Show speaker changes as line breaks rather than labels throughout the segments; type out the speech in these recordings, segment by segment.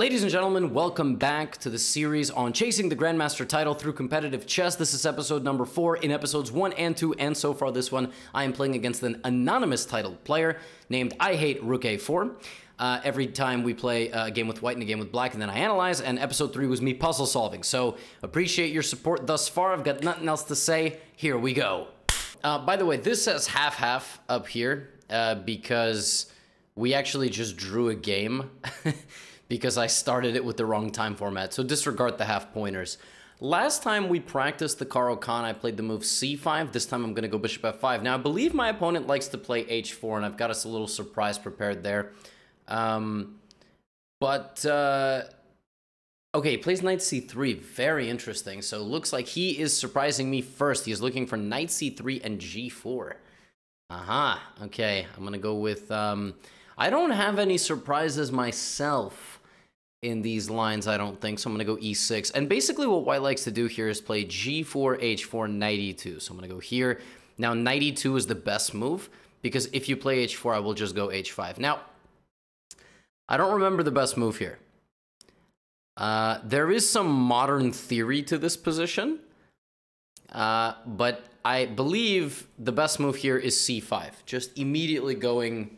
Ladies and gentlemen, welcome back to the series on chasing the Grandmaster title through competitive chess. This is episode number four. In episodes one and two, and so far this one, I am playing against an anonymous titled player named I Hate Rook A4. Uh, every time we play a game with white and a game with black, and then I analyze, and episode three was me puzzle solving. So appreciate your support thus far. I've got nothing else to say. Here we go. Uh, by the way, this says half-half up here uh, because we actually just drew a game. because I started it with the wrong time format, so disregard the half pointers. Last time we practiced the Caro-Kann, I played the move c5. This time I'm going to go bishop f5. Now, I believe my opponent likes to play h4, and I've got us a little surprise prepared there. Um, but, uh, okay, plays knight c3. Very interesting. So, looks like he is surprising me first. He is looking for knight c3 and g4. Aha, okay. I'm going to go with... Um, I don't have any surprises myself in these lines, I don't think. So I'm going to go e6. And basically what white likes to do here is play g4, h4, knight e2. So I'm going to go here. Now, knight e2 is the best move because if you play h4, I will just go h5. Now, I don't remember the best move here. Uh, there is some modern theory to this position, uh, but I believe the best move here is c5. Just immediately going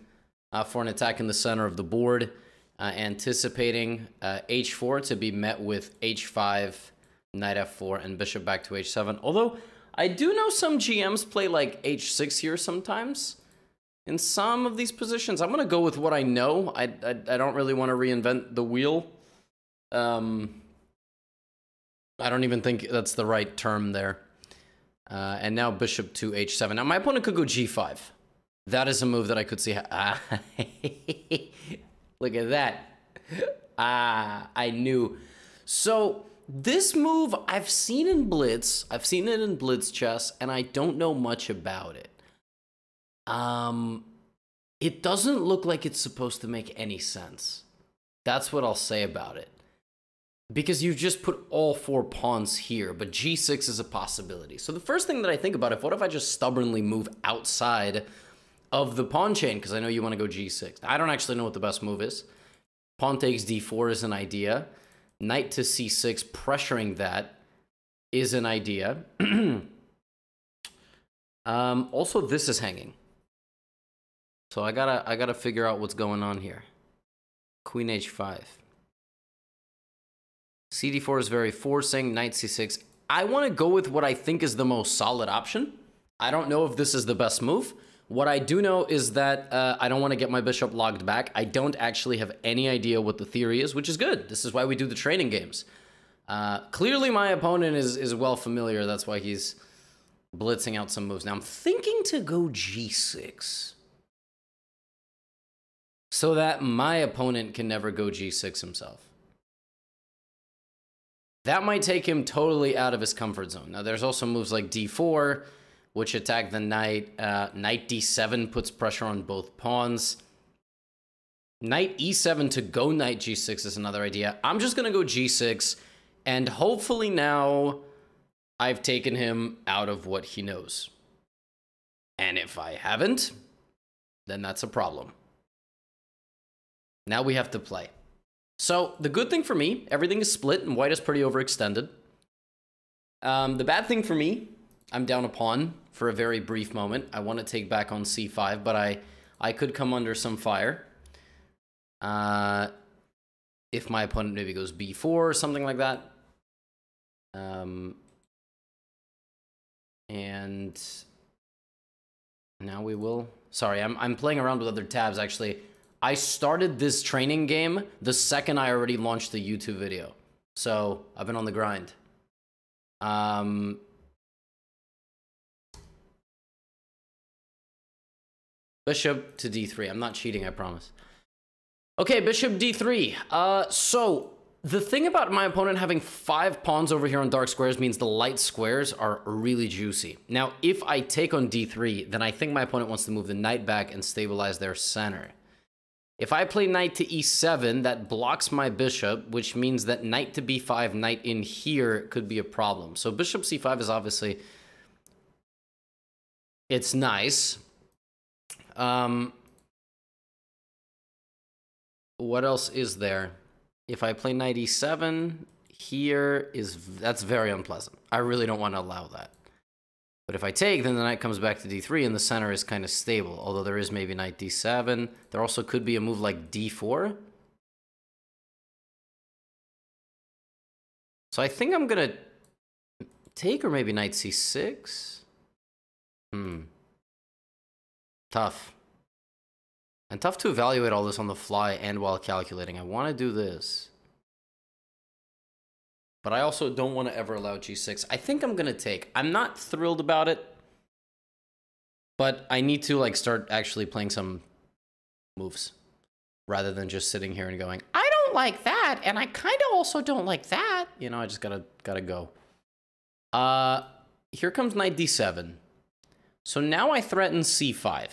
uh, for an attack in the center of the board uh, anticipating uh, h4 to be met with h5, knight f4, and bishop back to h7. Although, I do know some GMs play like h6 here sometimes. In some of these positions, I'm going to go with what I know. I, I, I don't really want to reinvent the wheel. Um, I don't even think that's the right term there. Uh, and now bishop to h7. Now, my opponent could go g5. That is a move that I could see. Ah, Look at that. Ah, I knew. So this move I've seen in Blitz. I've seen it in Blitz chess, and I don't know much about it. Um, it doesn't look like it's supposed to make any sense. That's what I'll say about it. Because you've just put all four pawns here, but g6 is a possibility. So the first thing that I think about, if what if I just stubbornly move outside of the pawn chain because I know you want to go g6. I don't actually know what the best move is. Pawn takes d4 is an idea. Knight to c6, pressuring that is an idea. um, also, this is hanging. So I gotta I gotta figure out what's going on here. Queen h5. cd4 is very forcing. Knight c6. I want to go with what I think is the most solid option. I don't know if this is the best move. What I do know is that uh, I don't want to get my bishop logged back. I don't actually have any idea what the theory is, which is good. This is why we do the training games. Uh, clearly, my opponent is, is well familiar. That's why he's blitzing out some moves. Now, I'm thinking to go g6 so that my opponent can never go g6 himself. That might take him totally out of his comfort zone. Now, there's also moves like d4, which attack the knight. Uh, knight d7 puts pressure on both pawns. Knight e7 to go knight g6 is another idea. I'm just going to go g6, and hopefully now I've taken him out of what he knows. And if I haven't, then that's a problem. Now we have to play. So the good thing for me, everything is split and white is pretty overextended. Um, the bad thing for me, I'm down a pawn for a very brief moment. I want to take back on c5, but I, I could come under some fire. Uh, if my opponent maybe goes b4 or something like that. Um, and now we will... Sorry, I'm, I'm playing around with other tabs, actually. I started this training game the second I already launched the YouTube video. So, I've been on the grind. Um, Bishop to d3. I'm not cheating, I promise. Okay, bishop d3. Uh, so, the thing about my opponent having five pawns over here on dark squares means the light squares are really juicy. Now, if I take on d3, then I think my opponent wants to move the knight back and stabilize their center. If I play knight to e7, that blocks my bishop, which means that knight to b5, knight in here could be a problem. So bishop c5 is obviously... It's nice, um, what else is there? if I play knight e7, here is that's very unpleasant. I really don't want to allow that. But if I take, then the knight comes back to d3, and the center is kind of stable. Although there is maybe knight d7. There also could be a move like d4. So I think I'm going to take or maybe knight c6. Hmm. Tough. And tough to evaluate all this on the fly and while calculating. I want to do this. But I also don't want to ever allow g6. I think I'm going to take. I'm not thrilled about it. But I need to like start actually playing some moves. Rather than just sitting here and going, I don't like that. And I kind of also don't like that. You know, I just gotta, gotta go. Uh, here comes knight d7. So now I threaten c5.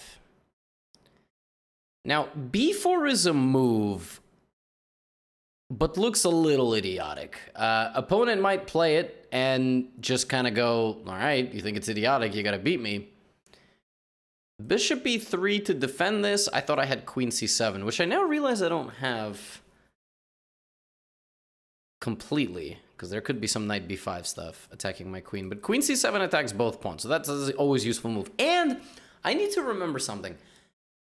Now, b4 is a move, but looks a little idiotic. Uh, opponent might play it and just kind of go, all right, you think it's idiotic, you got to beat me. Bishop e3 to defend this. I thought I had queen c7, which I now realize I don't have completely because there could be some knight b5 stuff attacking my queen. But queen c7 attacks both pawns, so that's always useful move. And I need to remember something.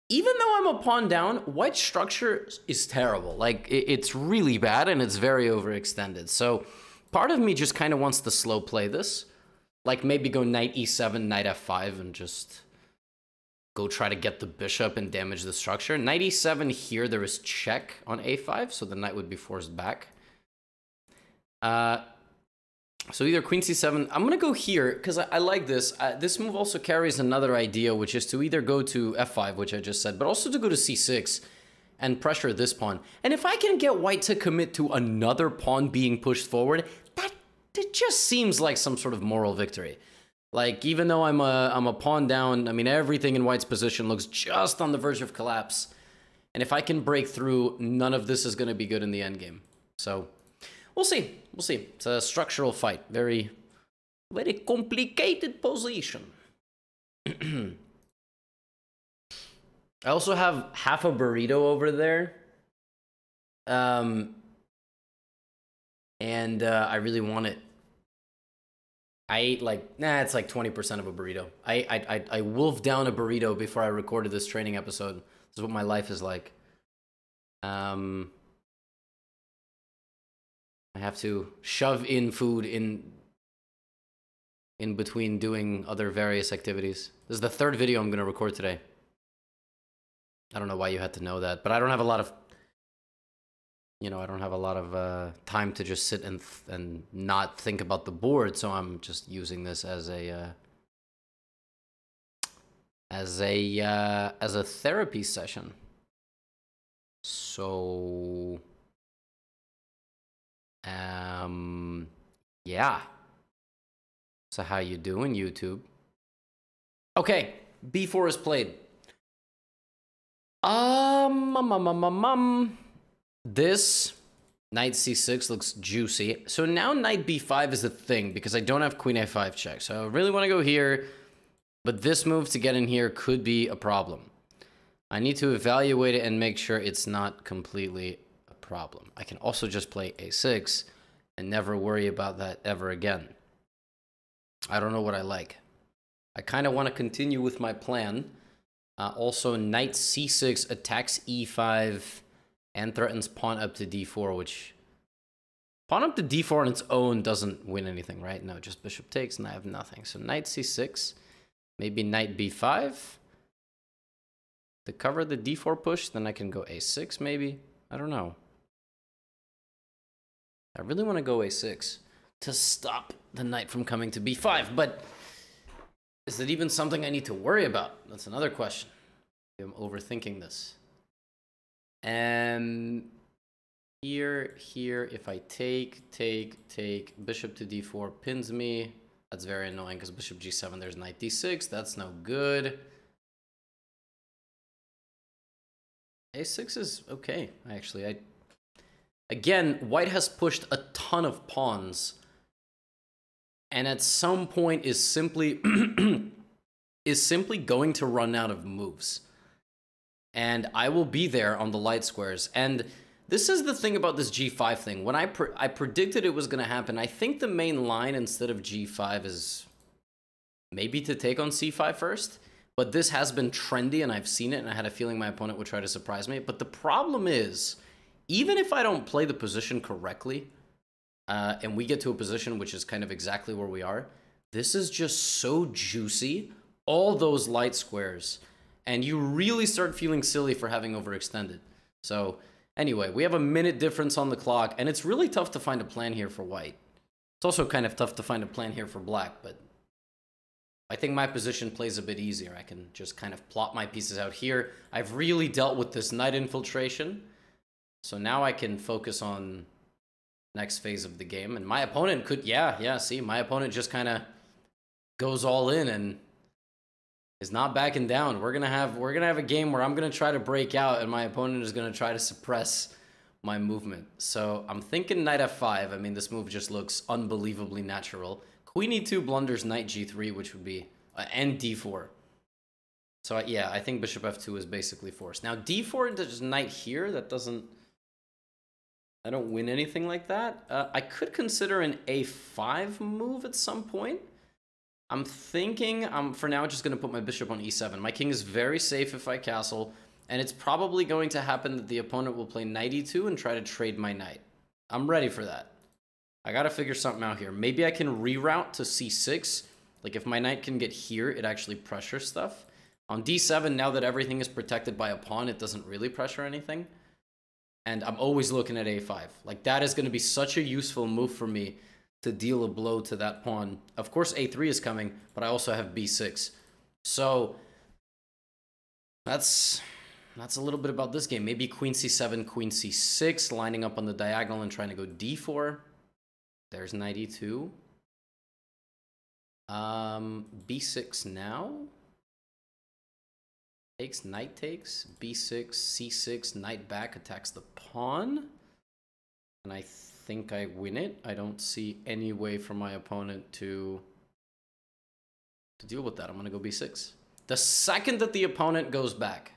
Even though I'm a pawn down, white structure is terrible. Like, it's really bad and it's very overextended. So part of me just kind of wants to slow play this. Like, maybe go knight e7, knight f5, and just go try to get the bishop and damage the structure. Knight e7 here, there is check on a5, so the knight would be forced back. Uh, so either queen c7, I'm going to go here because I, I, like this. Uh, this move also carries another idea, which is to either go to f5, which I just said, but also to go to c6 and pressure this pawn. And if I can get white to commit to another pawn being pushed forward, that it just seems like some sort of moral victory. Like, even though I'm a, I'm a pawn down, I mean, everything in white's position looks just on the verge of collapse. And if I can break through, none of this is going to be good in the endgame. So We'll see. We'll see. It's a structural fight. Very, very complicated position. I also have half a burrito over there. Um, and uh, I really want it. I ate like, nah, it's like 20% of a burrito. I, I, I, I wolfed down a burrito before I recorded this training episode. This is what my life is like. Um, I have to shove in food in in between doing other various activities. This is the third video I'm going to record today. I don't know why you had to know that, but I don't have a lot of you know, I don't have a lot of uh, time to just sit and and not think about the board, so I'm just using this as a uh, as a uh, as a therapy session. So um, yeah. So how you doing, YouTube? Okay, B4 is played. Um, um, um, um, um, um. This knight c6 looks juicy. So now knight b5 is a thing because I don't have queen a5 check. So I really want to go here, but this move to get in here could be a problem. I need to evaluate it and make sure it's not completely problem. I can also just play a6 and never worry about that ever again. I don't know what I like. I kind of want to continue with my plan. Uh, also, knight c6 attacks e5 and threatens pawn up to d4, which... Pawn up to d4 on its own doesn't win anything, right? No, just bishop takes and I have nothing. So knight c6, maybe knight b5. To cover the d4 push, then I can go a6 maybe. I don't know. I really want to go a6 to stop the knight from coming to b5, but is it even something I need to worry about? That's another question. I'm overthinking this. And here, here, if I take, take, take, bishop to d4 pins me. That's very annoying because bishop g7, there's knight d6. That's no good. a6 is okay, actually. I Again, white has pushed a ton of pawns. And at some point is simply is simply going to run out of moves. And I will be there on the light squares. And This is the thing about this g5 thing. When I pre I predicted it was going to happen, I think the main line instead of g5 is maybe to take on c5 first. But this has been trendy and I've seen it and I had a feeling my opponent would try to surprise me. But the problem is, even if I don't play the position correctly, uh, and we get to a position which is kind of exactly where we are, this is just so juicy. All those light squares. And you really start feeling silly for having overextended. So Anyway, we have a minute difference on the clock, and it's really tough to find a plan here for white. It's also kind of tough to find a plan here for black, but I think my position plays a bit easier. I can just kind of plot my pieces out here. I've really dealt with this knight infiltration, so now I can focus on next phase of the game. And my opponent could, yeah, yeah, see, my opponent just kind of goes all in and is not backing down. We're gonna have we're gonna have a game where I'm gonna try to break out, and my opponent is gonna try to suppress my movement. So I'm thinking knight f5. I mean, this move just looks unbelievably natural. Queen e2 blunders knight g3, which would be uh, and d4. So yeah, I think bishop f2 is basically forced. Now d4 into just knight here. That doesn't. I don't win anything like that. Uh, I could consider an a5 move at some point. I'm thinking I'm for now just going to put my bishop on e7. My king is very safe if I castle, and it's probably going to happen that the opponent will play knight e2 and try to trade my knight. I'm ready for that. I got to figure something out here. Maybe I can reroute to c6. Like if my knight can get here, it actually pressures stuff. On d7, now that everything is protected by a pawn, it doesn't really pressure anything. And I'm always looking at a5. Like that is going to be such a useful move for me to deal a blow to that pawn. Of course, a3 is coming, but I also have b6. So that's that's a little bit about this game. Maybe queen c7, queen c6, lining up on the diagonal and trying to go d4. There's knight e2. Um, b6 now. Takes, knight takes, b6, c6, knight back, attacks the pawn. And I think I win it. I don't see any way for my opponent to to deal with that. I'm going to go b6. The second that the opponent goes back,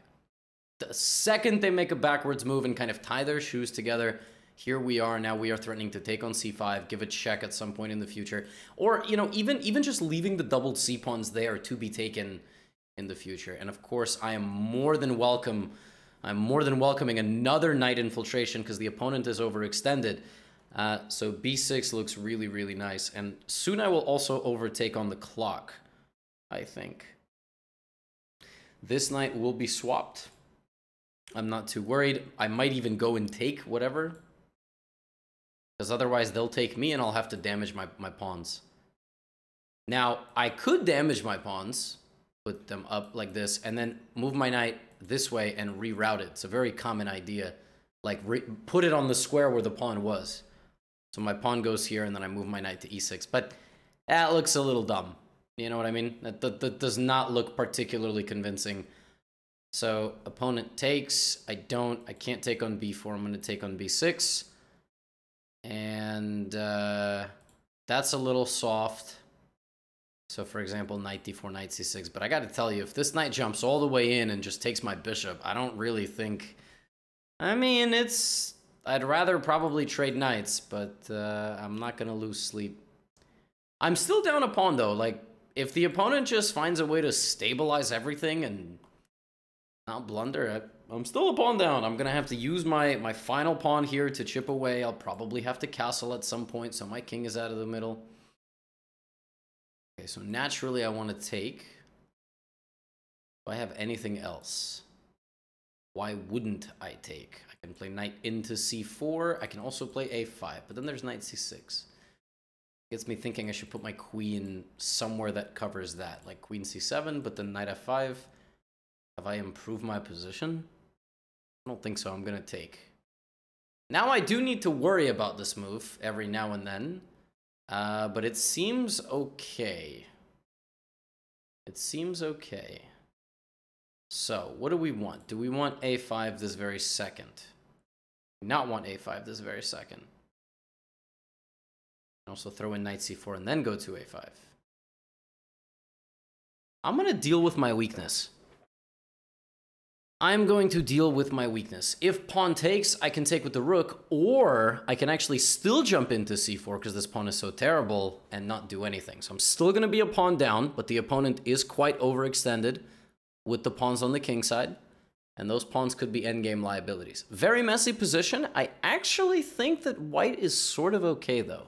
the second they make a backwards move and kind of tie their shoes together, here we are now we are threatening to take on c5 give a check at some point in the future or you know even even just leaving the doubled c pawns there to be taken in the future and of course i am more than welcome i'm more than welcoming another knight infiltration because the opponent is overextended uh, so b6 looks really, really nice. And soon I will also overtake on the clock, I think. This knight will be swapped. I'm not too worried. I might even go and take whatever. Because otherwise they'll take me and I'll have to damage my, my pawns. Now, I could damage my pawns, put them up like this, and then move my knight this way and reroute it. It's a very common idea. Like, put it on the square where the pawn was. So my pawn goes here, and then I move my knight to e6. But that looks a little dumb. You know what I mean? That, that, that does not look particularly convincing. So opponent takes. I don't. I can't take on b4. I'm going to take on b6. And uh, that's a little soft. So for example, knight d4, knight c6. But I got to tell you, if this knight jumps all the way in and just takes my bishop, I don't really think... I mean, it's I'd rather probably trade knights, but uh, I'm not going to lose sleep. I'm still down a pawn, though. Like, if the opponent just finds a way to stabilize everything and not blunder, I, I'm still a pawn down. I'm going to have to use my, my final pawn here to chip away. I'll probably have to castle at some point, so my king is out of the middle. Okay, so naturally I want to take. Do I have anything else? Why wouldn't I take? I can play knight into c4. I can also play a5, but then there's knight c6. Gets me thinking I should put my queen somewhere that covers that, like queen c7, but then knight f5. Have I improved my position? I don't think so. I'm going to take. Now I do need to worry about this move every now and then, uh, but it seems okay. It seems okay. So, what do we want? Do we want a5 this very second? Not want a5 this very second. Also throw in knight c4 and then go to a5. I'm going to deal with my weakness. I'm going to deal with my weakness. If pawn takes, I can take with the rook, or I can actually still jump into c4 because this pawn is so terrible and not do anything. So I'm still going to be a pawn down, but the opponent is quite overextended with the pawns on the king side. And those pawns could be endgame liabilities. Very messy position. I actually think that white is sort of okay, though.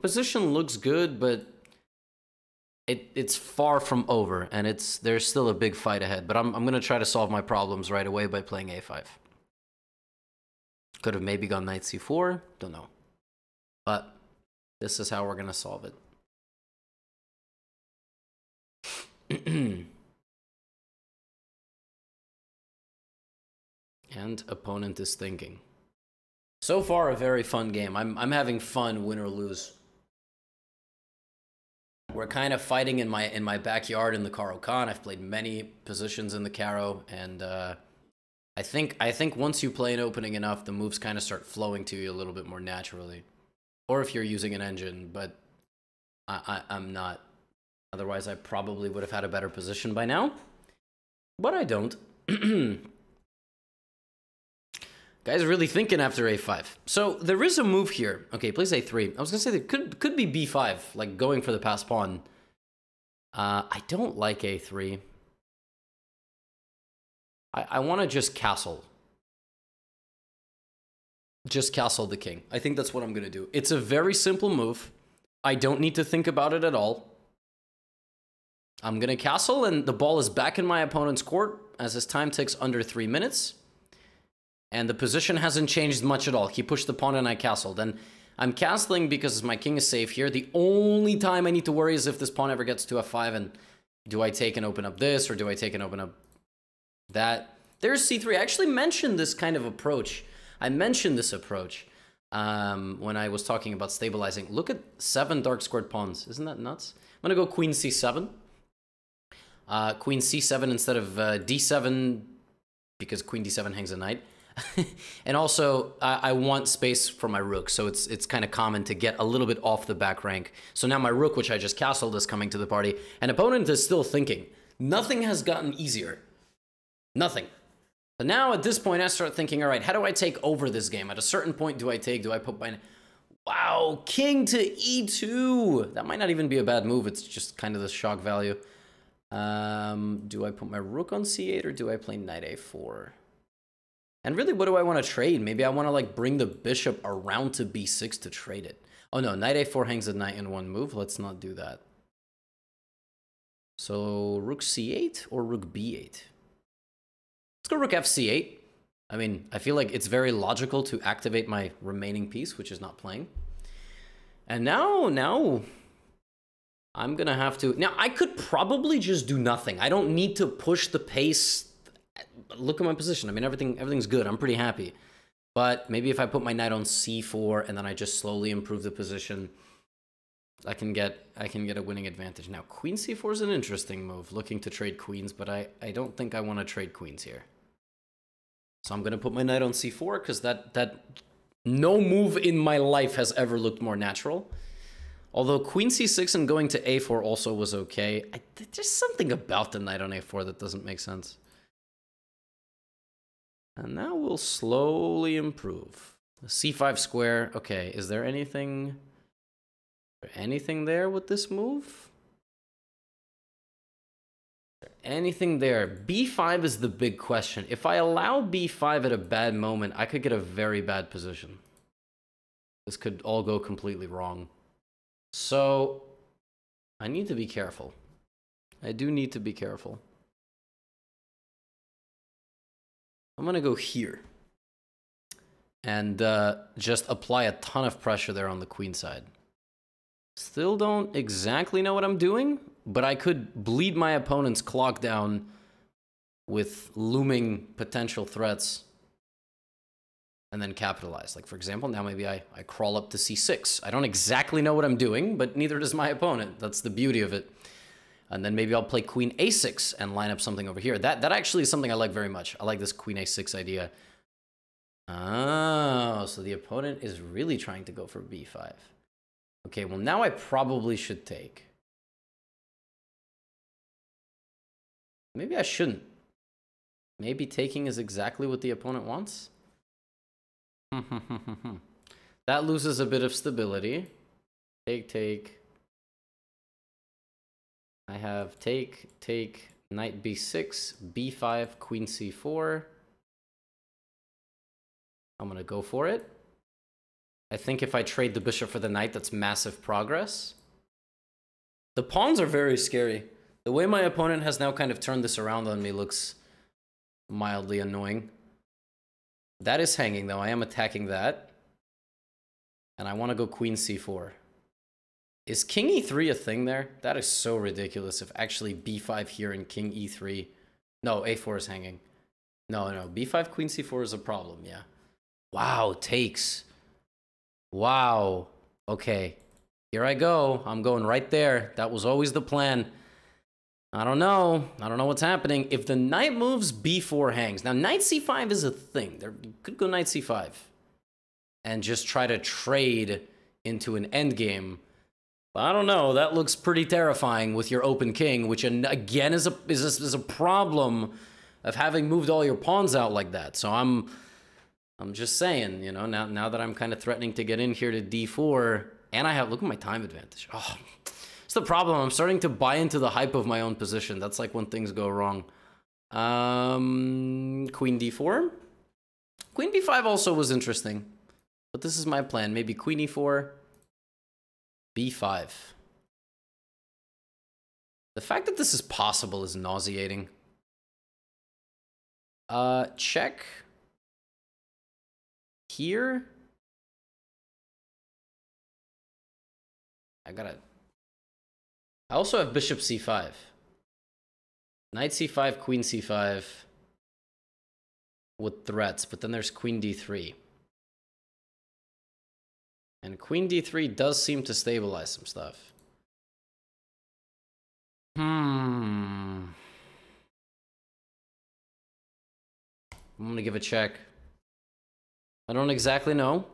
Position looks good, but it, it's far from over, and it's there's still a big fight ahead. But I'm, I'm going to try to solve my problems right away by playing a5. Could have maybe gone knight c4, don't know. But this is how we're going to solve it. and opponent is thinking. So far, a very fun game. I'm, I'm having fun, win or lose. We're kind of fighting in my in my backyard in the Caro-Kann. I've played many positions in the Caro, and uh, I think I think once you play an opening enough, the moves kind of start flowing to you a little bit more naturally. Or if you're using an engine, but I, I I'm not. Otherwise, I probably would have had a better position by now. But I don't. Guys really thinking after a5. So there is a move here. Okay, plays a3. I was gonna say that could could be b5, like going for the pass pawn. Uh, I don't like a3. I, I want to just castle. Just castle the king. I think that's what I'm gonna do. It's a very simple move. I don't need to think about it at all. I'm gonna castle, and the ball is back in my opponent's court as his time takes under three minutes. And the position hasn't changed much at all. He pushed the pawn and I castled. And I'm castling because my king is safe here. The only time I need to worry is if this pawn ever gets to f5 and do I take and open up this or do I take and open up that? There's c3. I actually mentioned this kind of approach. I mentioned this approach um, when I was talking about stabilizing. Look at seven dark squared pawns. Isn't that nuts? I'm going to go queen c7. Uh, queen c7 instead of uh, d7 because queen d7 hangs a knight. and also, I, I, want space for my rook, so it's it's kind of common to get a little bit off the back rank. So now my rook, which I just castled, is coming to the party. and opponent is still thinking. Nothing has gotten easier. Nothing. But now at this point, I start thinking, all right, how do I take over this game? At a certain point, do I take, do I put my... Wow, king to e2. That might not even be a bad move. It's just kind of the shock value. Um, do I put my rook on c8 or do I play knight a4? And really, what do I want to trade? Maybe I want to like bring the bishop around to b6 to trade it. Oh no, knight a4 hangs a knight in one move. Let's not do that. So rook c8 or rook b8? Let's go rook fc8. I mean, I feel like it's very logical to activate my remaining piece, which is not playing. And now, now, I'm gonna have to... Now, I could probably just do nothing. I don't need to push the pace look at my position. I mean, everything everything's good. I'm pretty happy. But maybe if I put my knight on c4 and then I just slowly improve the position, I can get I can get a winning advantage. Now, queen c4 is an interesting move, looking to trade queens, but I, I don't think I want to trade queens here. So I'm going to put my knight on c4 because that, that no move in my life has ever looked more natural. Although queen c6 and going to a4 also was okay, I, there's something about the knight on a4 that doesn't make sense. And now we'll slowly improve. c5 square. Okay, is there anything... anything there with this move? anything there? b5 is the big question. If I allow b5 at a bad moment, I could get a very bad position. This could all go completely wrong. So, I need to be careful. I do need to be careful. I'm going to go here. And uh, just apply a ton of pressure there on the queen side. Still don't exactly know what I'm doing, but I could bleed my opponent's clock down with looming potential threats and then capitalize. Like, for example, now maybe I, I crawl up to c6. I don't exactly know what I'm doing, but neither does my opponent. That's the beauty of it. And then maybe I'll play queen a6 and line up something over here. That, that actually is something I like very much. I like this queen a6 idea. Oh, so the opponent is really trying to go for b5. Okay, well now I probably should take. Maybe I shouldn't. Maybe taking is exactly what the opponent wants? that loses a bit of stability. Take, take. I have take, take, knight b6, b5, queen c4. I'm going to go for it. I think if I trade the bishop for the knight, that's massive progress. The pawns are very scary. The way my opponent has now kind of turned this around on me looks mildly annoying. That is hanging, though. I am attacking that. And I want to go queen c4. Is king e3 a thing there? That is so ridiculous if actually b5 here and king e3. No, a4 is hanging. No, no, b5 queen c4 is a problem, yeah. Wow, takes. Wow. Okay. Here I go. I'm going right there. That was always the plan. I don't know. I don't know what's happening. If the knight moves, b4 hangs. Now, knight c5 is a thing. There, could go knight c5 and just try to trade into an endgame. I don't know. That looks pretty terrifying with your open king, which again is a is a, is a problem of having moved all your pawns out like that. So I'm I'm just saying, you know, now now that I'm kind of threatening to get in here to d4, and I have look at my time advantage. Oh, it's the problem. I'm starting to buy into the hype of my own position. That's like when things go wrong. Um, queen d4. Queen b5 also was interesting. But this is my plan. Maybe queen e4, b5. The fact that this is possible is nauseating. Uh, check. Here. I gotta I also have bishop c5. Knight c5, queen c5 with threats, but then there's queen d3. And queen d3 does seem to stabilize some stuff. Hmm. I'm gonna give a check. I don't exactly know.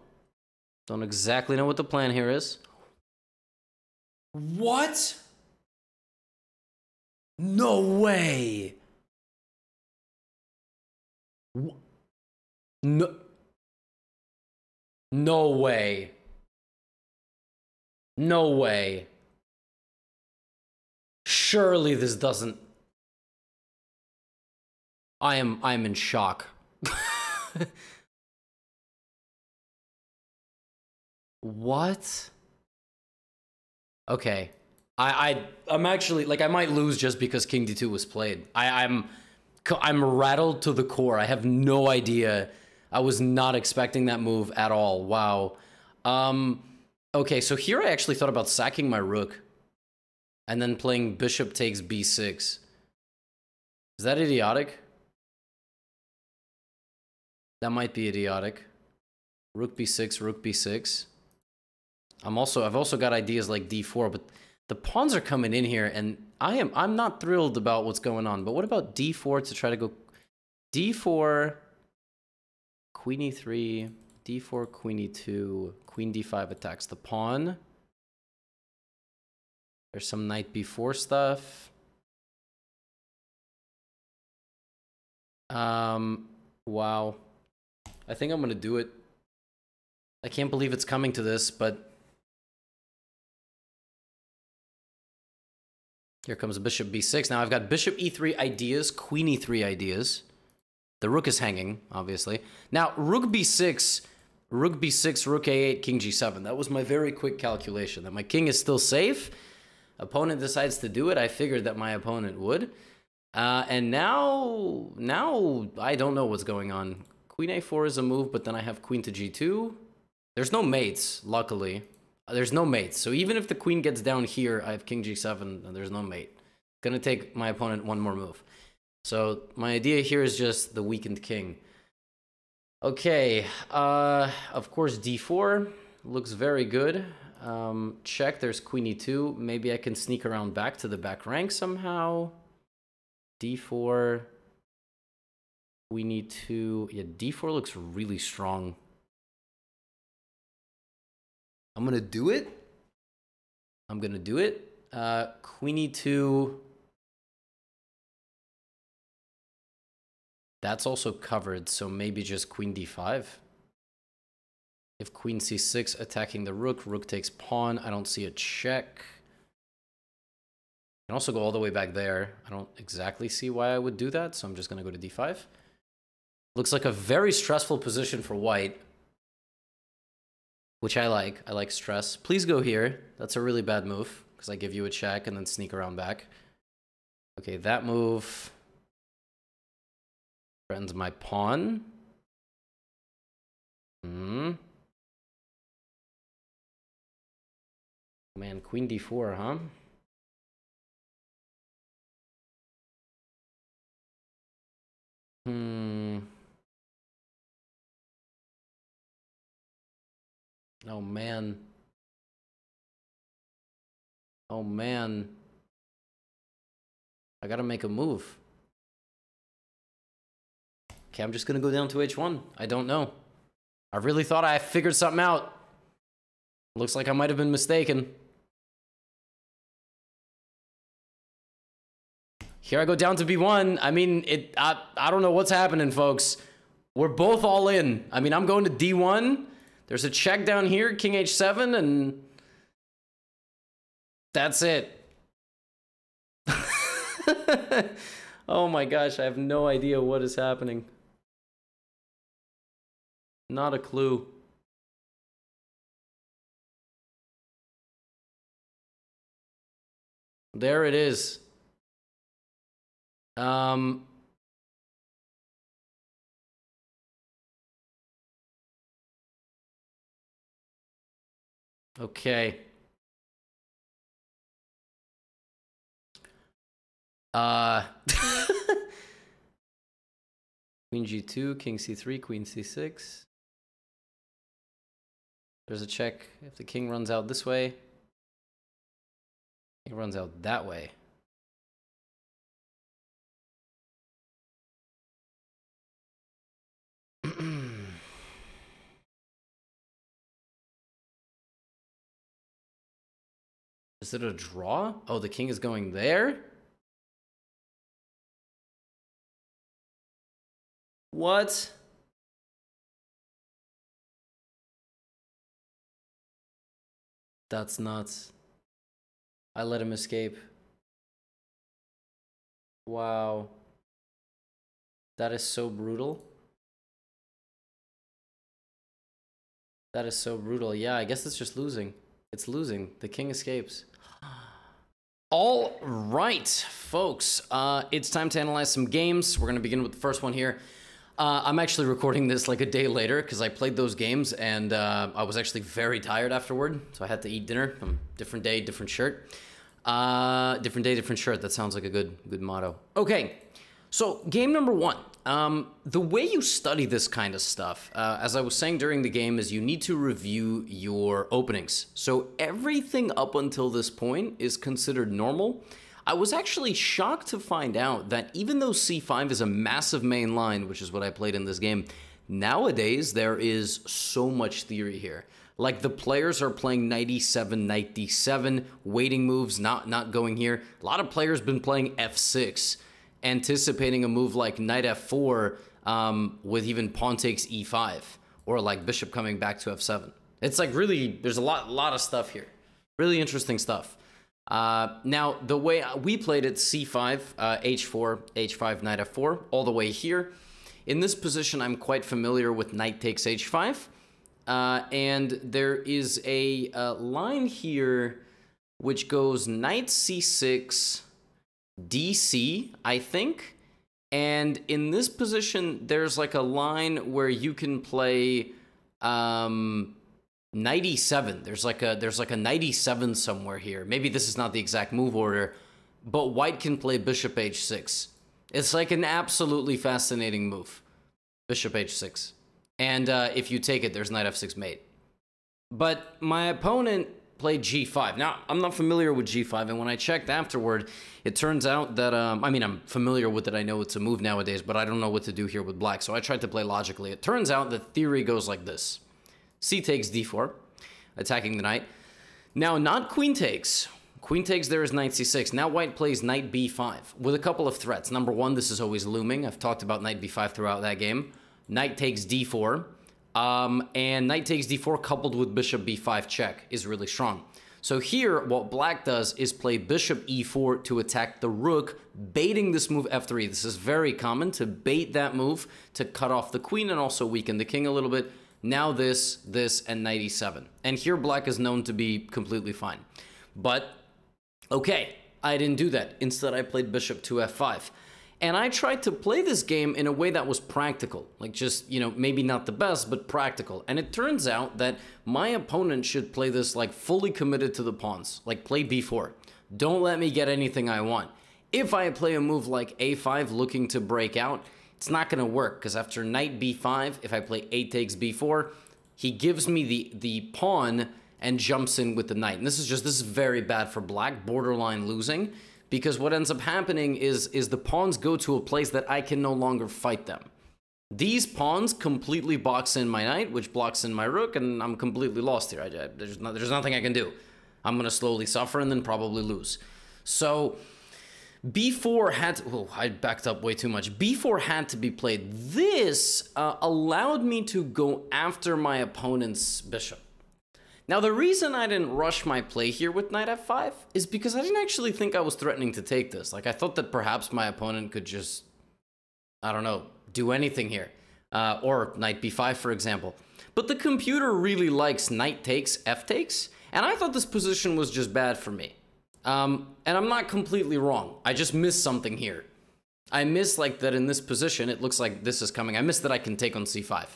Don't exactly know what the plan here is. What? No way. No. No way. No way. Surely this doesn't. I am I am in shock. what? Okay. I, I I'm actually like I might lose just because King D2 was played. I, I'm I'm rattled to the core. I have no idea. I was not expecting that move at all. Wow. Um okay, so here I actually thought about sacking my rook and then playing bishop takes b6. Is that idiotic? That might be idiotic. Rook b6, rook b6. I'm also I've also got ideas like d4, but the pawns are coming in here, and I am I'm not thrilled about what's going on. But what about d4 to try to go d4, queen e3, d4, queen e2, queen d5 attacks the pawn. There's some knight b4 stuff. Um, wow. I think I'm gonna do it. I can't believe it's coming to this, but Here comes bishop b6. Now I've got bishop e3 ideas, queen e3 ideas. The rook is hanging, obviously. Now, rook b6, rook b6, rook a8, king g7. That was my very quick calculation, that my king is still safe. Opponent decides to do it. I figured that my opponent would. Uh, and now, now I don't know what's going on. Queen a4 is a move, but then I have queen to g2. There's no mates, luckily. There's no mates. So even if the queen gets down here, I have king g7, and there's no mate. Gonna take my opponent one more move. So my idea here is just the weakened king. Okay, uh, of course d4 looks very good. Um, check, there's queen e2. Maybe I can sneak around back to the back rank somehow. d4, queen e2. Yeah, d4 looks really strong. I'm to do it. I'm to do it. Uh, Queen e2. That's also covered, so maybe just queen d5. If queen c6 attacking the rook, rook takes pawn. I don't see a check. I can also go all the way back there. I don't exactly see why I would do that, so I'm just going to go to d5. Looks like a very stressful position for white, which I like. I like stress. Please go here. That's a really bad move, because I give you a check and then sneak around back. Okay, that move threatens my pawn. Hmm. Man, queen d4, huh? Hmm. Oh, man. Oh, man. I gotta make a move. Okay, I'm just gonna go down to H1. I don't know. I really thought I figured something out. Looks like I might have been mistaken. Here I go down to B1. I mean, it. I, I don't know what's happening, folks. We're both all in. I mean, I'm going to D1. There's a check down here, King H7, and that's it. oh my gosh, I have no idea what is happening. Not a clue. There it is. Um, okay. Uh, Queen G2, King C3, Queen C6. There's a check if the king runs out this way. He runs out that way. Is it a draw? Oh, the king is going there? What? That's nuts. I let him escape. Wow. That is so brutal. That is so brutal. Yeah, I guess it's just losing. It's losing. The king escapes. All right, folks. Uh, it's time to analyze some games. We're going to begin with the first one here. Uh, I'm actually recording this like a day later because I played those games and uh, I was actually very tired afterward. So I had to eat dinner. Um, different day, different shirt. Uh, different day, different shirt. That sounds like a good good motto. Okay, so game number one. Um, the way you study this kind of stuff, uh, as I was saying during the game, is you need to review your openings. So everything up until this point is considered normal. I was actually shocked to find out that even though c5 is a massive main line, which is what I played in this game, nowadays there is so much theory here. Like the players are playing 97, 97, waiting moves, not not going here. A lot of players been playing f6, anticipating a move like knight f4 um, with even pawn takes e5, or like bishop coming back to f7. It's like really, there's a lot, lot of stuff here. Really interesting stuff. Uh, now, the way we played it, c5, uh, h4, h5, knight f4, all the way here. In this position, I'm quite familiar with knight takes h5. Uh, and there is a uh, line here which goes knight c6, dc, I think. And in this position, there's like a line where you can play um, 97. There's like a there's like a 97 somewhere here. Maybe this is not the exact move order, but white can play bishop h6. It's like an absolutely fascinating move. Bishop h6. And uh, if you take it, there's knight f6 mate. But my opponent played g5. Now, I'm not familiar with g5, and when I checked afterward, it turns out that, um, I mean, I'm familiar with it, I know it's a move nowadays, but I don't know what to do here with black, so I tried to play logically. It turns out the theory goes like this c takes d4, attacking the knight. Now, not queen takes. Queen takes there is knight c6. Now white plays knight b5 with a couple of threats. Number one, this is always looming. I've talked about knight b5 throughout that game. Knight takes d4. Um, and knight takes d4 coupled with bishop b5 check is really strong. So here, what black does is play bishop e4 to attack the rook, baiting this move f3. This is very common to bait that move to cut off the queen and also weaken the king a little bit. Now this, this, and knight e7. And here black is known to be completely fine. But, okay, I didn't do that. Instead, I played bishop to f5. And I tried to play this game in a way that was practical, like just, you know, maybe not the best, but practical. And it turns out that my opponent should play this like fully committed to the pawns, like play b4. Don't let me get anything I want. If I play a move like a5 looking to break out, it's not going to work because after knight b5, if I play a takes b4, he gives me the, the pawn and jumps in with the knight. And this is just, this is very bad for black, borderline losing because what ends up happening is is the pawns go to a place that I can no longer fight them. These pawns completely box in my knight, which blocks in my rook, and I'm completely lost here. I, I, there's, no, there's nothing I can do. I'm going to slowly suffer and then probably lose. So b4 had oh, I backed up way too much. b4 had to be played. This uh, allowed me to go after my opponent's bishop. Now, the reason I didn't rush my play here with knight f5 is because I didn't actually think I was threatening to take this. Like, I thought that perhaps my opponent could just, I don't know, do anything here. Uh, or knight b5, for example. But the computer really likes knight takes, f takes, and I thought this position was just bad for me. Um, and I'm not completely wrong. I just missed something here. I miss like that in this position, it looks like this is coming. I miss that I can take on c5.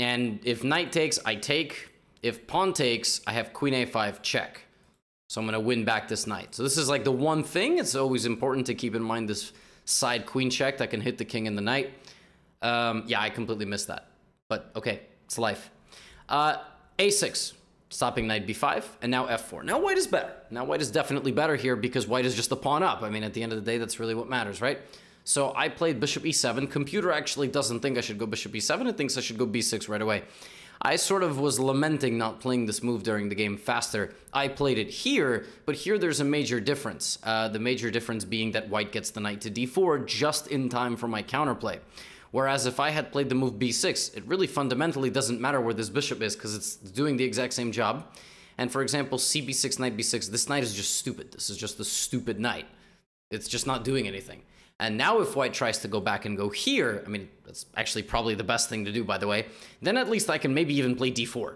And if knight takes, I take. If pawn takes, I have queen a5 check. So I'm going to win back this knight. So this is like the one thing. It's always important to keep in mind this side queen check that can hit the king and the knight. Um, yeah, I completely missed that. But okay, it's life. Uh, a6, stopping knight b5, and now f4. Now white is better. Now white is definitely better here because white is just a pawn up. I mean, at the end of the day, that's really what matters, right? So I played bishop e7. Computer actually doesn't think I should go bishop e7. It thinks I should go b6 right away. I sort of was lamenting not playing this move during the game faster. I played it here, but here there's a major difference. Uh, the major difference being that white gets the knight to d4 just in time for my counterplay. Whereas if I had played the move b6, it really fundamentally doesn't matter where this bishop is because it's doing the exact same job. And for example, cb6, knight b6, this knight is just stupid. This is just the stupid knight. It's just not doing anything. And now if white tries to go back and go here, I mean, that's actually probably the best thing to do, by the way, then at least I can maybe even play d4.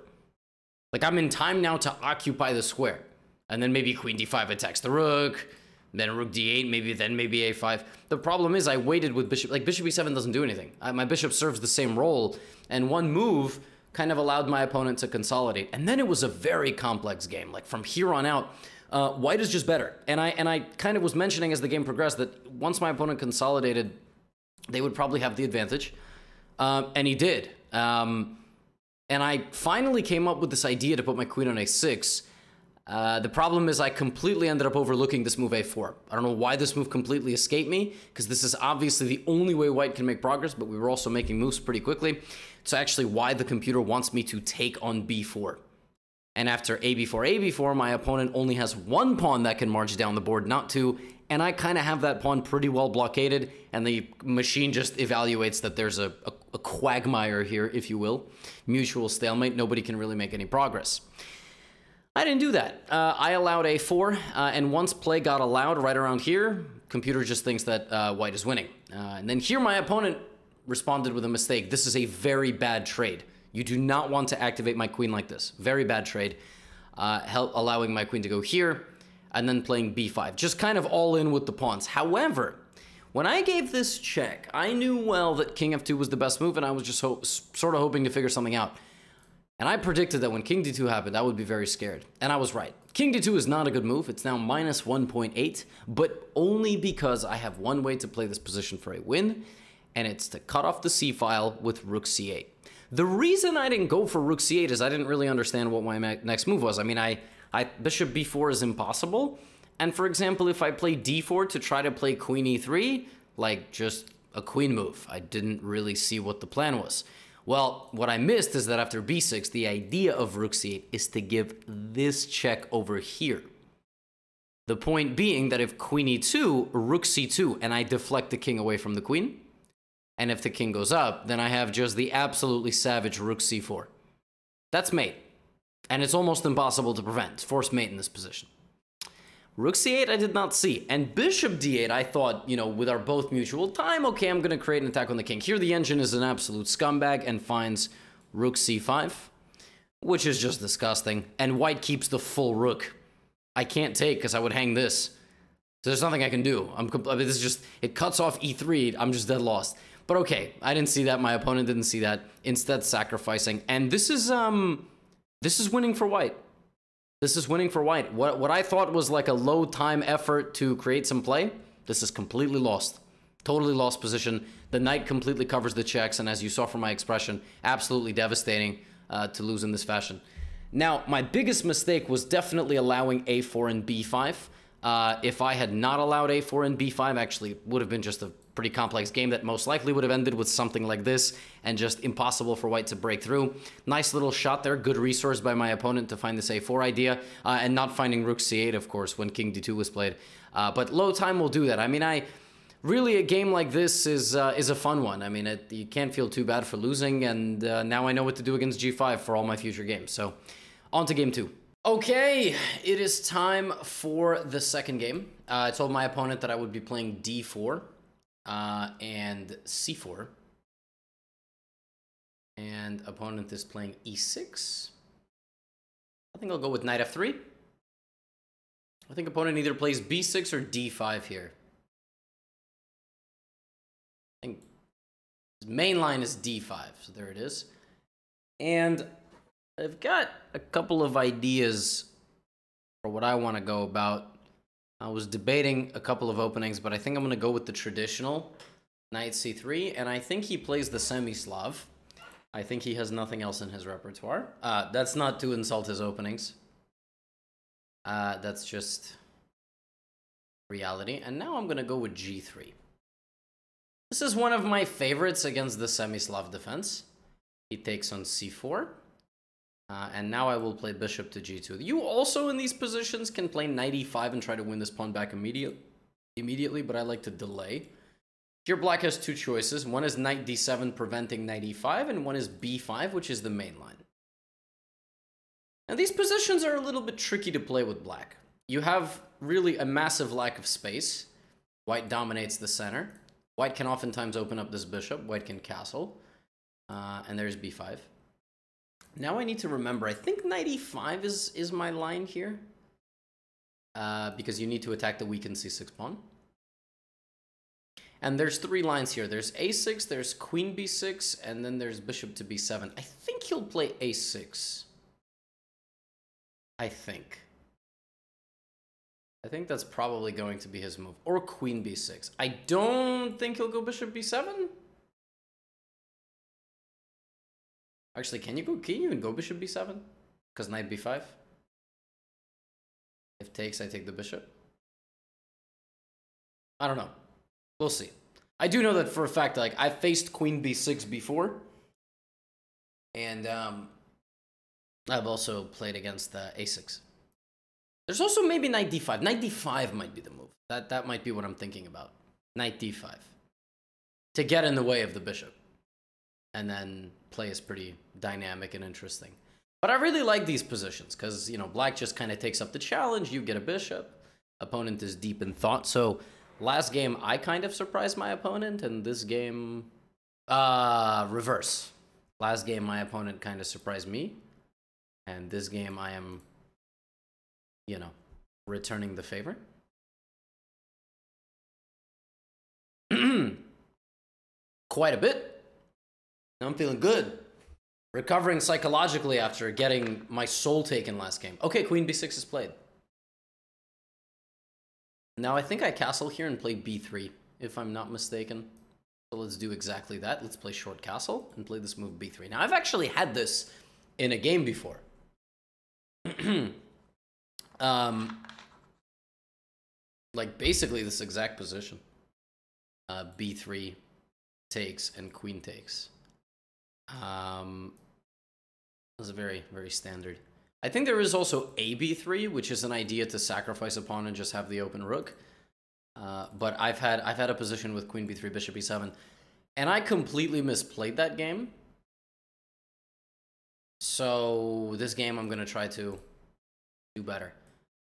Like, I'm in time now to occupy the square. And then maybe queen d5 attacks the rook, then rook d8, maybe then maybe a5. The problem is I waited with bishop, like bishop e7 doesn't do anything. I, my bishop serves the same role, and one move kind of allowed my opponent to consolidate. And then it was a very complex game. Like from here on out, uh, white is just better. And I and I kind of was mentioning as the game progressed that once my opponent consolidated, they would probably have the advantage. Uh, and he did. Um, and I finally came up with this idea to put my queen on a6. Uh, the problem is I completely ended up overlooking this move a4. I don't know why this move completely escaped me, because this is obviously the only way white can make progress, but we were also making moves pretty quickly. It's actually why the computer wants me to take on b4. And after a4, a4, my opponent only has one pawn that can march down the board, not two. And I kind of have that pawn pretty well blockaded, and the machine just evaluates that there's a, a, a quagmire here, if you will. Mutual stalemate, nobody can really make any progress. I didn't do that. Uh, I allowed a4, uh, and once play got allowed right around here, computer just thinks that uh, white is winning. Uh, and then here my opponent responded with a mistake. This is a very bad trade. You do not want to activate my queen like this. Very bad trade. Uh, help allowing my queen to go here and then playing b5. Just kind of all in with the pawns. However, when I gave this check, I knew well that king f2 was the best move and I was just sort of hoping to figure something out. And I predicted that when king d2 happened, I would be very scared. And I was right. King d2 is not a good move. It's now minus 1.8, but only because I have one way to play this position for a win, and it's to cut off the c file with rook c8. The reason I didn't go for rook c8 is I didn't really understand what my next move was. I mean, I, I bishop b4 is impossible. And for example, if I play d4 to try to play queen e3, like just a queen move, I didn't really see what the plan was. Well, what I missed is that after b6, the idea of rook c8 is to give this check over here. The point being that if queen e2, rook c2, and I deflect the king away from the queen, and if the king goes up, then I have just the absolutely savage rook c4. That's mate. And it's almost impossible to prevent. It's forced mate in this position. Rook c8 I did not see. And bishop d8 I thought, you know, with our both mutual time, okay, I'm going to create an attack on the king. Here the engine is an absolute scumbag and finds rook c5, which is just disgusting. And white keeps the full rook. I can't take because I would hang this. So there's nothing I can do. I'm I mean, this is just, it cuts off e3. I'm just dead lost. But okay, I didn't see that. My opponent didn't see that. Instead, sacrificing. And this is, um, this is winning for white. This is winning for white. What, what I thought was like a low time effort to create some play, this is completely lost. Totally lost position. The knight completely covers the checks, and as you saw from my expression, absolutely devastating uh, to lose in this fashion. Now, my biggest mistake was definitely allowing a4 and b5. Uh, if I had not allowed a4 and b5, actually, would have been just a pretty complex game that most likely would have ended with something like this and just impossible for white to break through. Nice little shot there, good resource by my opponent to find this a4 idea, uh, and not finding rook c8, of course, when king d2 was played. Uh, but low time will do that. I mean, I really a game like this is uh, is a fun one. I mean, it, you can't feel too bad for losing, and uh, now I know what to do against g5 for all my future games. So, on to game two. Okay, it is time for the second game. Uh, I told my opponent that I would be playing d4 uh, and c4. And opponent is playing e6. I think I'll go with knight f3. I think opponent either plays b6 or d5 here. I think his main line is d5, so there it is. And I've got a couple of ideas for what I want to go about I was debating a couple of openings, but I think I'm going to go with the traditional knight c3, and I think he plays the semi-Slav. I think he has nothing else in his repertoire. Uh, that's not to insult his openings. Uh, that's just reality. And now I'm going to go with g3. This is one of my favorites against the semi-Slav defense. He takes on c4. Uh, and now I will play bishop to g2. You also in these positions can play knight e5 and try to win this pawn back immediate, immediately, but I like to delay. Here black has two choices. One is knight d7 preventing knight e5, and one is b5, which is the main line. And these positions are a little bit tricky to play with black. You have really a massive lack of space. White dominates the center. White can oftentimes open up this bishop. White can castle. Uh, and there's b5. Now I need to remember, I think 95 is, is my line here. Uh, because you need to attack the weakened c6 pawn. And there's three lines here. There's a6, there's queen b6, and then there's bishop to b7. I think he'll play a6. I think. I think that's probably going to be his move. Or queen b6. I don't think he'll go bishop b7. Actually, can you go? Can you even go bishop b7? Because knight b5. If takes, I take the bishop. I don't know. We'll see. I do know that for a fact, like, I faced queen b6 before. And um, I've also played against the a6. There's also maybe knight d5. Knight d5 might be the move. That, that might be what I'm thinking about. Knight d5. To get in the way of the bishop and then play is pretty dynamic and interesting. But I really like these positions because, you know, black just kind of takes up the challenge. You get a bishop. Opponent is deep in thought. So last game, I kind of surprised my opponent. And this game, uh, reverse. Last game, my opponent kind of surprised me. And this game, I am, you know, returning the favor. Quite a bit. I'm feeling good. Recovering psychologically after getting my soul taken last game. Okay, queen b6 is played. Now I think I castle here and play b3, if I'm not mistaken. So let's do exactly that. Let's play short castle and play this move b3. Now I've actually had this in a game before. um, like basically this exact position. Uh, b3 takes and queen takes. Um, that's a very, very standard. I think there is also a b3, which is an idea to sacrifice a pawn and just have the open rook. Uh, but I've had I've had a position with queen b3, bishop e7, and I completely misplayed that game. So this game I'm gonna try to do better.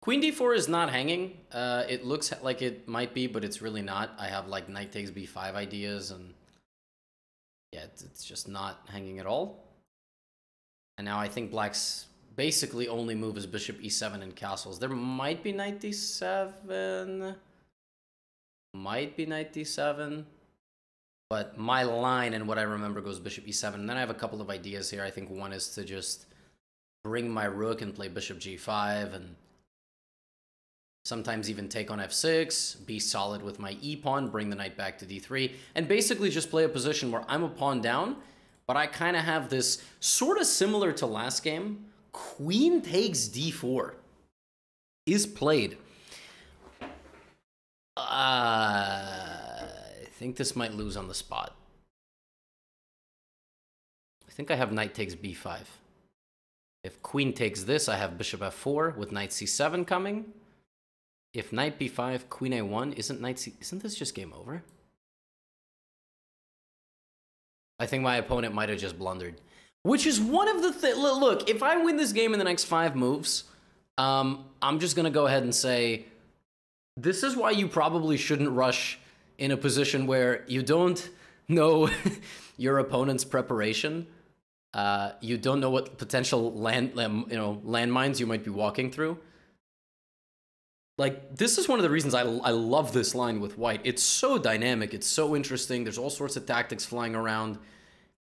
Queen d4 is not hanging. Uh, it looks like it might be, but it's really not. I have like knight takes b5 ideas, and yeah, it's, just not hanging at all. And now I think black's basically only move is bishop e7 and castles. There might be knight d7. Might be knight d7. But my line and what I remember goes bishop e7. And then I have a couple of ideas here. I think one is to just bring my rook and play bishop g5 and sometimes even take on f6, be solid with my e-pawn, bring the knight back to d3, and basically just play a position where I'm a pawn down, but I kind of have this sort of similar to last game, queen takes d4 is played. Uh, I think this might lose on the spot. I think I have knight takes b5. If queen takes this, I have bishop f4 with knight c7 coming. If knight b5, queen a1, isn't knight c... Isn't this just game over? I think my opponent might have just blundered. Which is one of the. Look, if I win this game in the next five moves, um, I'm just going to go ahead and say... This is why you probably shouldn't rush in a position where you don't know your opponent's preparation. Uh, you don't know what potential land, you know, landmines you might be walking through. Like, this is one of the reasons I, I love this line with white. It's so dynamic. It's so interesting. There's all sorts of tactics flying around.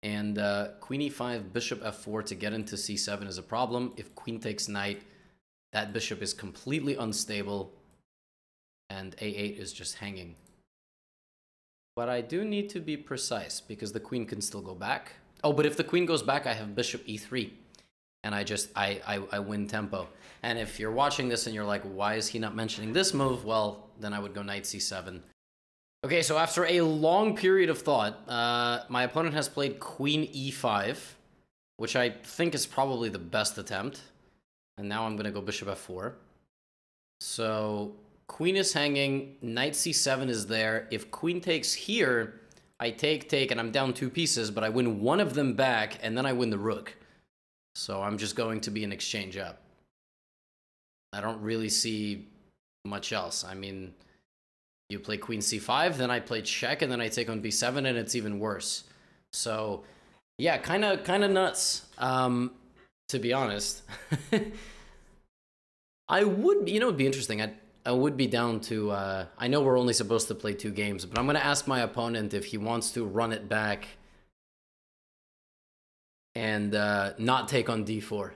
And uh, queen e5, bishop f4 to get into c7 is a problem. If queen takes knight, that bishop is completely unstable. And a8 is just hanging. But I do need to be precise because the queen can still go back. Oh, but if the queen goes back, I have bishop e3 and I just I, I, I win tempo. And if you're watching this and you're like, why is he not mentioning this move? Well, then I would go knight c7. Okay, so after a long period of thought, uh, my opponent has played queen e5, which I think is probably the best attempt. And now I'm going to go bishop f4. So queen is hanging, knight c7 is there. If queen takes here, I take, take, and I'm down two pieces, but I win one of them back, and then I win the rook. So I'm just going to be an exchange up. I don't really see much else. I mean, you play queen c5, then I play check, and then I take on b7, and it's even worse. So, yeah, kind of kind of nuts, um, to be honest. I would, you know, it'd be interesting. I I would be down to. Uh, I know we're only supposed to play two games, but I'm gonna ask my opponent if he wants to run it back and uh, not take on d4.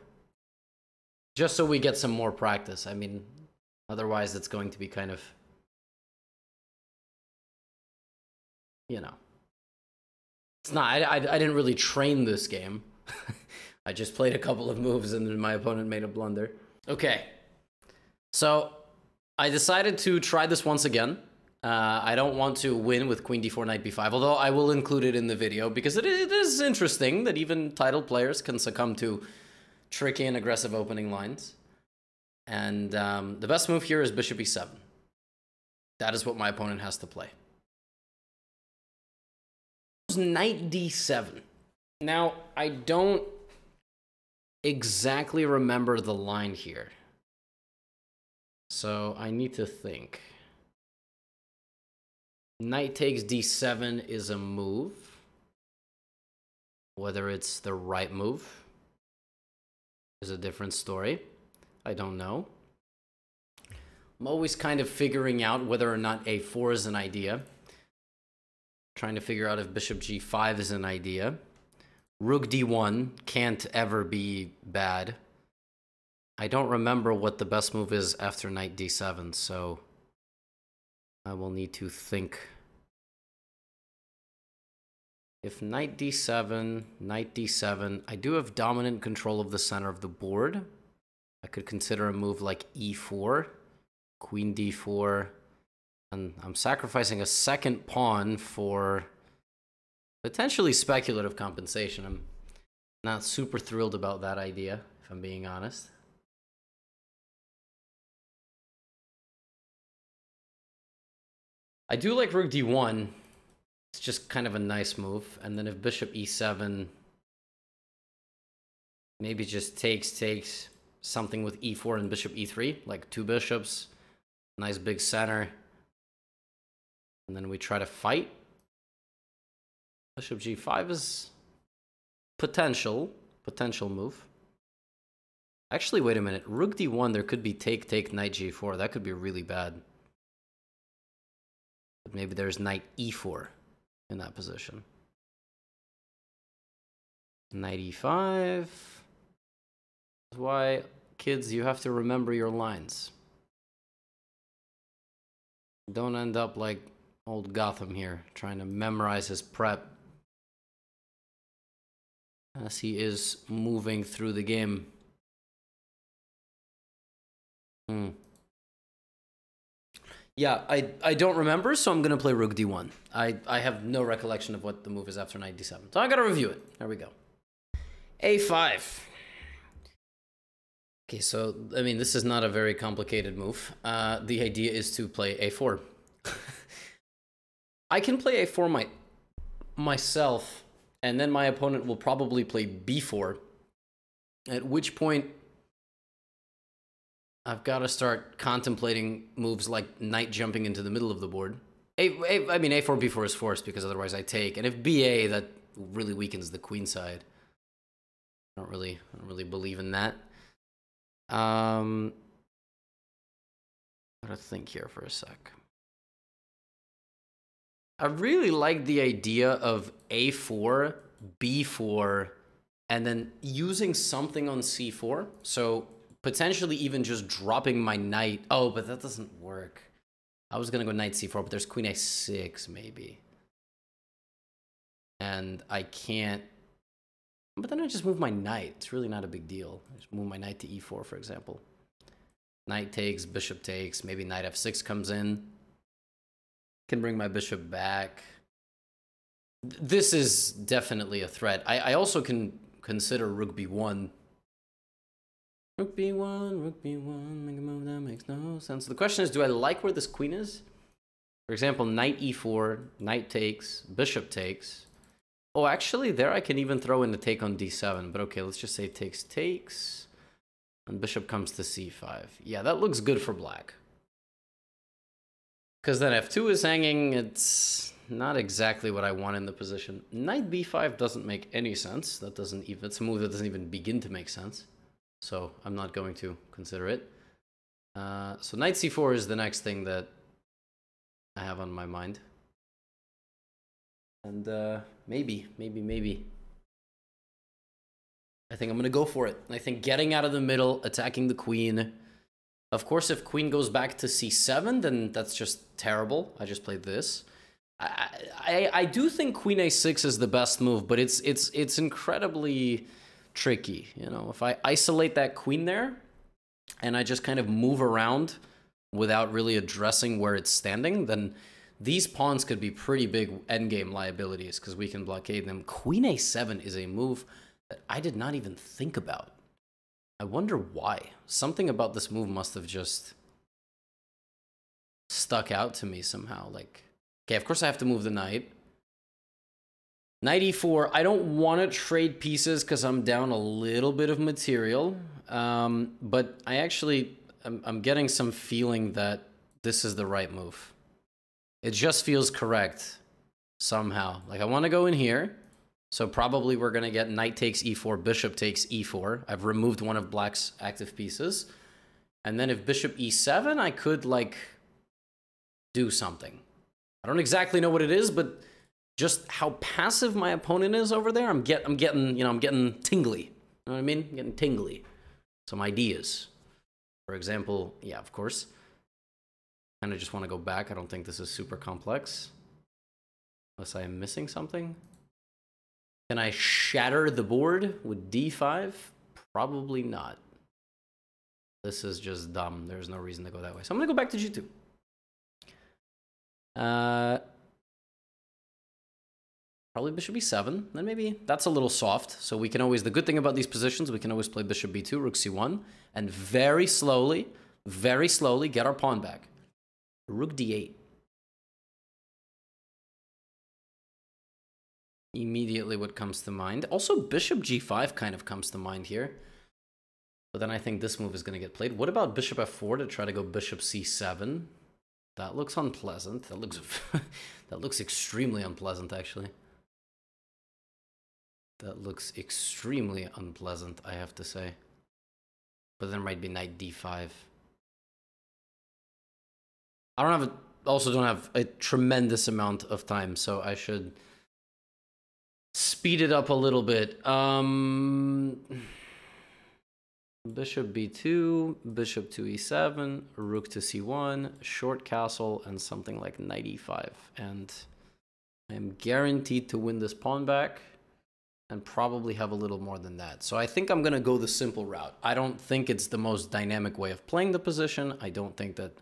Just so we get some more practice. I mean, otherwise it's going to be kind of, you know. It's not, I, I, I didn't really train this game. I just played a couple of moves and then my opponent made a blunder. Okay. So I decided to try this once again. Uh, I don't want to win with queen d4, knight b5, although I will include it in the video because it, it is interesting that even titled players can succumb to tricky and aggressive opening lines. And um, the best move here is bishop e7. That is what my opponent has to play. Knight d7. Now, I don't exactly remember the line here. So I need to think. Knight takes d7 is a move. Whether it's the right move is a different story. I don't know. I'm always kind of figuring out whether or not a4 is an idea. Trying to figure out if bishop g5 is an idea. Rook d1 can't ever be bad. I don't remember what the best move is after knight d7, so I will need to think. If knight d7, knight d7, I do have dominant control of the center of the board. I could consider a move like e4, queen d4, and I'm sacrificing a second pawn for Potentially speculative compensation. I'm not super thrilled about that idea, if I'm being honest. I do like rook d1. It's just kind of a nice move. And then if bishop e7, maybe just takes, takes something with e4 and bishop e3, like two bishops, nice big center. And then we try to fight. Bishop g5 is potential, potential move. Actually, wait a minute. Rook d1, there could be take, take, knight g4. That could be really bad. But maybe there's knight e4 in that position. Knight e5. That's why, kids, you have to remember your lines. Don't end up like old Gotham here, trying to memorize his prep as he is moving through the game. Hmm. Yeah, I, I don't remember, so I'm going to play rook d1. I, I have no recollection of what the move is after knight d7. So I got to review it. There we go. a5. Okay, so, I mean, this is not a very complicated move. Uh, the idea is to play a4. I can play a4 my, myself, and then my opponent will probably play b4, at which point I've got to start contemplating moves like knight jumping into the middle of the board. A, a, I mean, a4, b4 is forced because otherwise I take. And if ba, that really weakens the queen side. I don't really, I don't really believe in that. Um, gotta think here for a sec. I really like the idea of a4, b4, and then using something on c4. So potentially even just dropping my knight. Oh, but that doesn't work. I was going to go knight c4, but there's queen a6 maybe. And I can't... But then I just move my knight. It's really not a big deal. I just move my knight to e4, for example. Knight takes, bishop takes, maybe knight f6 comes in. Can bring my bishop back. This is definitely a threat. I, I also can consider rook b1 Rook b1, rook b1, make a move that makes no sense. The question is, do I like where this queen is? For example, knight e4, knight takes, bishop takes. Oh, actually, there I can even throw in the take on d7. But okay, let's just say takes, takes. And bishop comes to c5. Yeah, that looks good for black. Because then f2 is hanging. It's not exactly what I want in the position. Knight b5 doesn't make any sense. That doesn't even, it's a move that doesn't even begin to make sense so I'm not going to consider it. Uh, so knight c4 is the next thing that I have on my mind. And uh, maybe, maybe, maybe. I think I'm going to go for it. I think getting out of the middle, attacking the queen. Of course, if queen goes back to c7, then that's just terrible. I just played this. I, I, I do think queen a6 is the best move, but it's it's it's incredibly tricky. You know, if I isolate that queen there and I just kind of move around without really addressing where it's standing, then these pawns could be pretty big endgame liabilities because we can blockade them. Queen a7 is a move that I did not even think about. I wonder why. Something about this move must have just stuck out to me somehow. Like, okay, of course I have to move the knight. Knight e4, I don't want to trade pieces because I'm down a little bit of material. Um, but I actually, I'm, I'm getting some feeling that this is the right move. It just feels correct somehow. Like I want to go in here. So probably we're going to get knight takes e4, bishop takes e4. I've removed one of black's active pieces. And then if bishop e7, I could like do something. I don't exactly know what it is, but just how passive my opponent is over there, I'm get I'm getting, you know, I'm getting tingly. You know what I mean? I'm getting tingly. Some ideas. For example, yeah, of course. Kind of just want to go back. I don't think this is super complex. Unless I am missing something. Can I shatter the board with d5? Probably not. This is just dumb. There's no reason to go that way. So I'm going to go back to g2. Uh, Probably bishop b7. Then maybe that's a little soft. So we can always, the good thing about these positions, we can always play bishop b2, rook c1, and very slowly, very slowly get our pawn back. Rook d8. Immediately what comes to mind. Also, bishop g5 kind of comes to mind here. But then I think this move is going to get played. What about bishop f4 to try to go bishop c7? That looks unpleasant. That looks that looks extremely unpleasant actually. That looks extremely unpleasant, I have to say. But there might be knight d5. I don't have a, also don't have a tremendous amount of time, so I should speed it up a little bit. Um Bishop b2, bishop to e7, rook to c1, short castle, and something like knight e5. And I am guaranteed to win this pawn back and probably have a little more than that. So I think I'm going to go the simple route. I don't think it's the most dynamic way of playing the position. I don't think that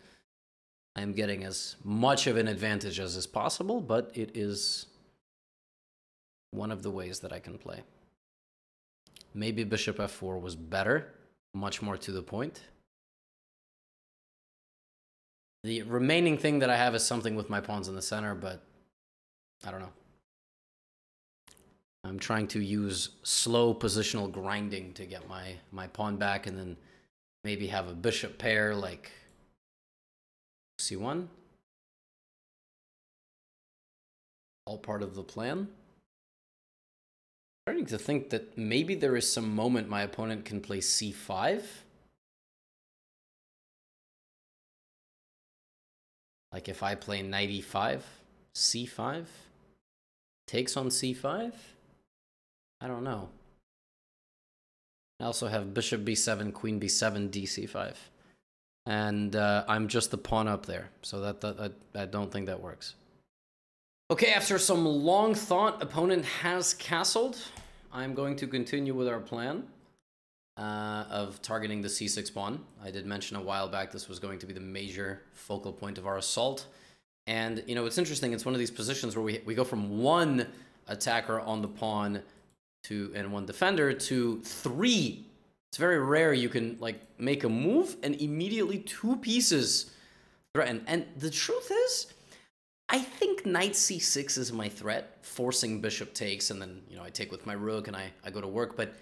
I'm getting as much of an advantage as is possible, but it is one of the ways that I can play. Maybe bishop f4 was better much more to the point. The remaining thing that I have is something with my pawns in the center, but I don't know. I'm trying to use slow positional grinding to get my, my pawn back and then maybe have a bishop pair like c1. All part of the plan starting to think that maybe there is some moment my opponent can play c5. Like if I play knight e5, c5, takes on c5? I don't know. I also have bishop b7, queen b7, dc5. And uh, I'm just the pawn up there, so that, that, that I don't think that works. Okay, after some long thought, opponent has castled. I'm going to continue with our plan uh, of targeting the c6 pawn. I did mention a while back this was going to be the major focal point of our assault. And, you know, it's interesting. It's one of these positions where we, we go from one attacker on the pawn to and one defender to three. It's very rare you can, like, make a move and immediately two pieces threaten. And the truth is I think knight c6 is my threat, forcing bishop takes, and then, you know, I take with my rook and I, I go to work, but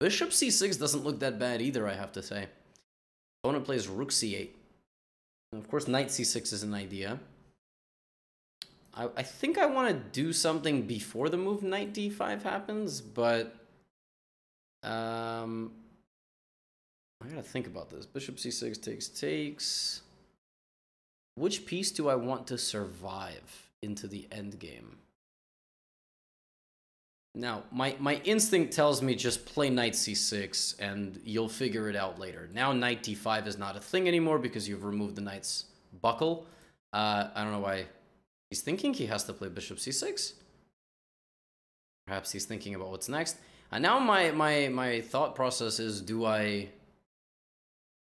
bishop c6 doesn't look that bad either, I have to say. Opponent plays rook c8. And of course, knight c6 is an idea. I, I think I want to do something before the move knight d5 happens, but... Um, I gotta think about this. Bishop c6 takes takes which piece do I want to survive into the end game? Now, my, my instinct tells me just play knight c6 and you'll figure it out later. Now knight d5 is not a thing anymore because you've removed the knight's buckle. Uh, I don't know why he's thinking he has to play bishop c6. Perhaps he's thinking about what's next. And now my, my, my thought process is, do I,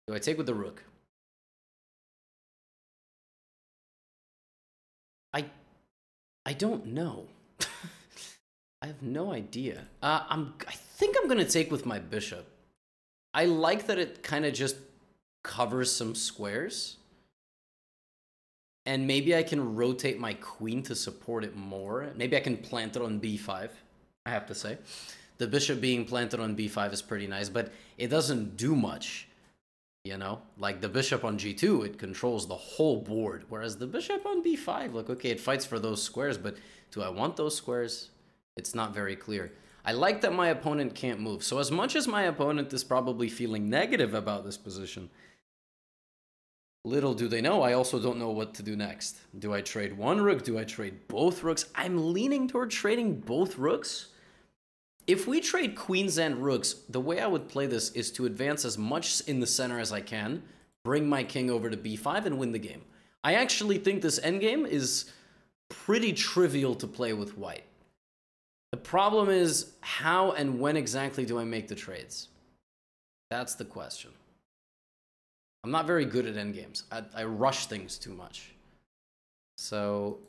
do I take with the rook? I I don't know. I have no idea. Uh, I'm I think I'm gonna take with my bishop. I like that it kind of just covers some squares. And maybe I can rotate my queen to support it more. Maybe I can plant it on b5, I have to say. The bishop being planted on b5 is pretty nice, but it doesn't do much. You know, like the bishop on g2, it controls the whole board. Whereas the bishop on b5, like, okay, it fights for those squares, but do I want those squares? It's not very clear. I like that my opponent can't move. So as much as my opponent is probably feeling negative about this position, little do they know, I also don't know what to do next. Do I trade one rook? Do I trade both rooks? I'm leaning toward trading both rooks if we trade queens and rooks, the way I would play this is to advance as much in the center as I can, bring my king over to b5 and win the game. I actually think this endgame is pretty trivial to play with white. The problem is how and when exactly do I make the trades? That's the question. I'm not very good at endgames. I, I rush things too much. So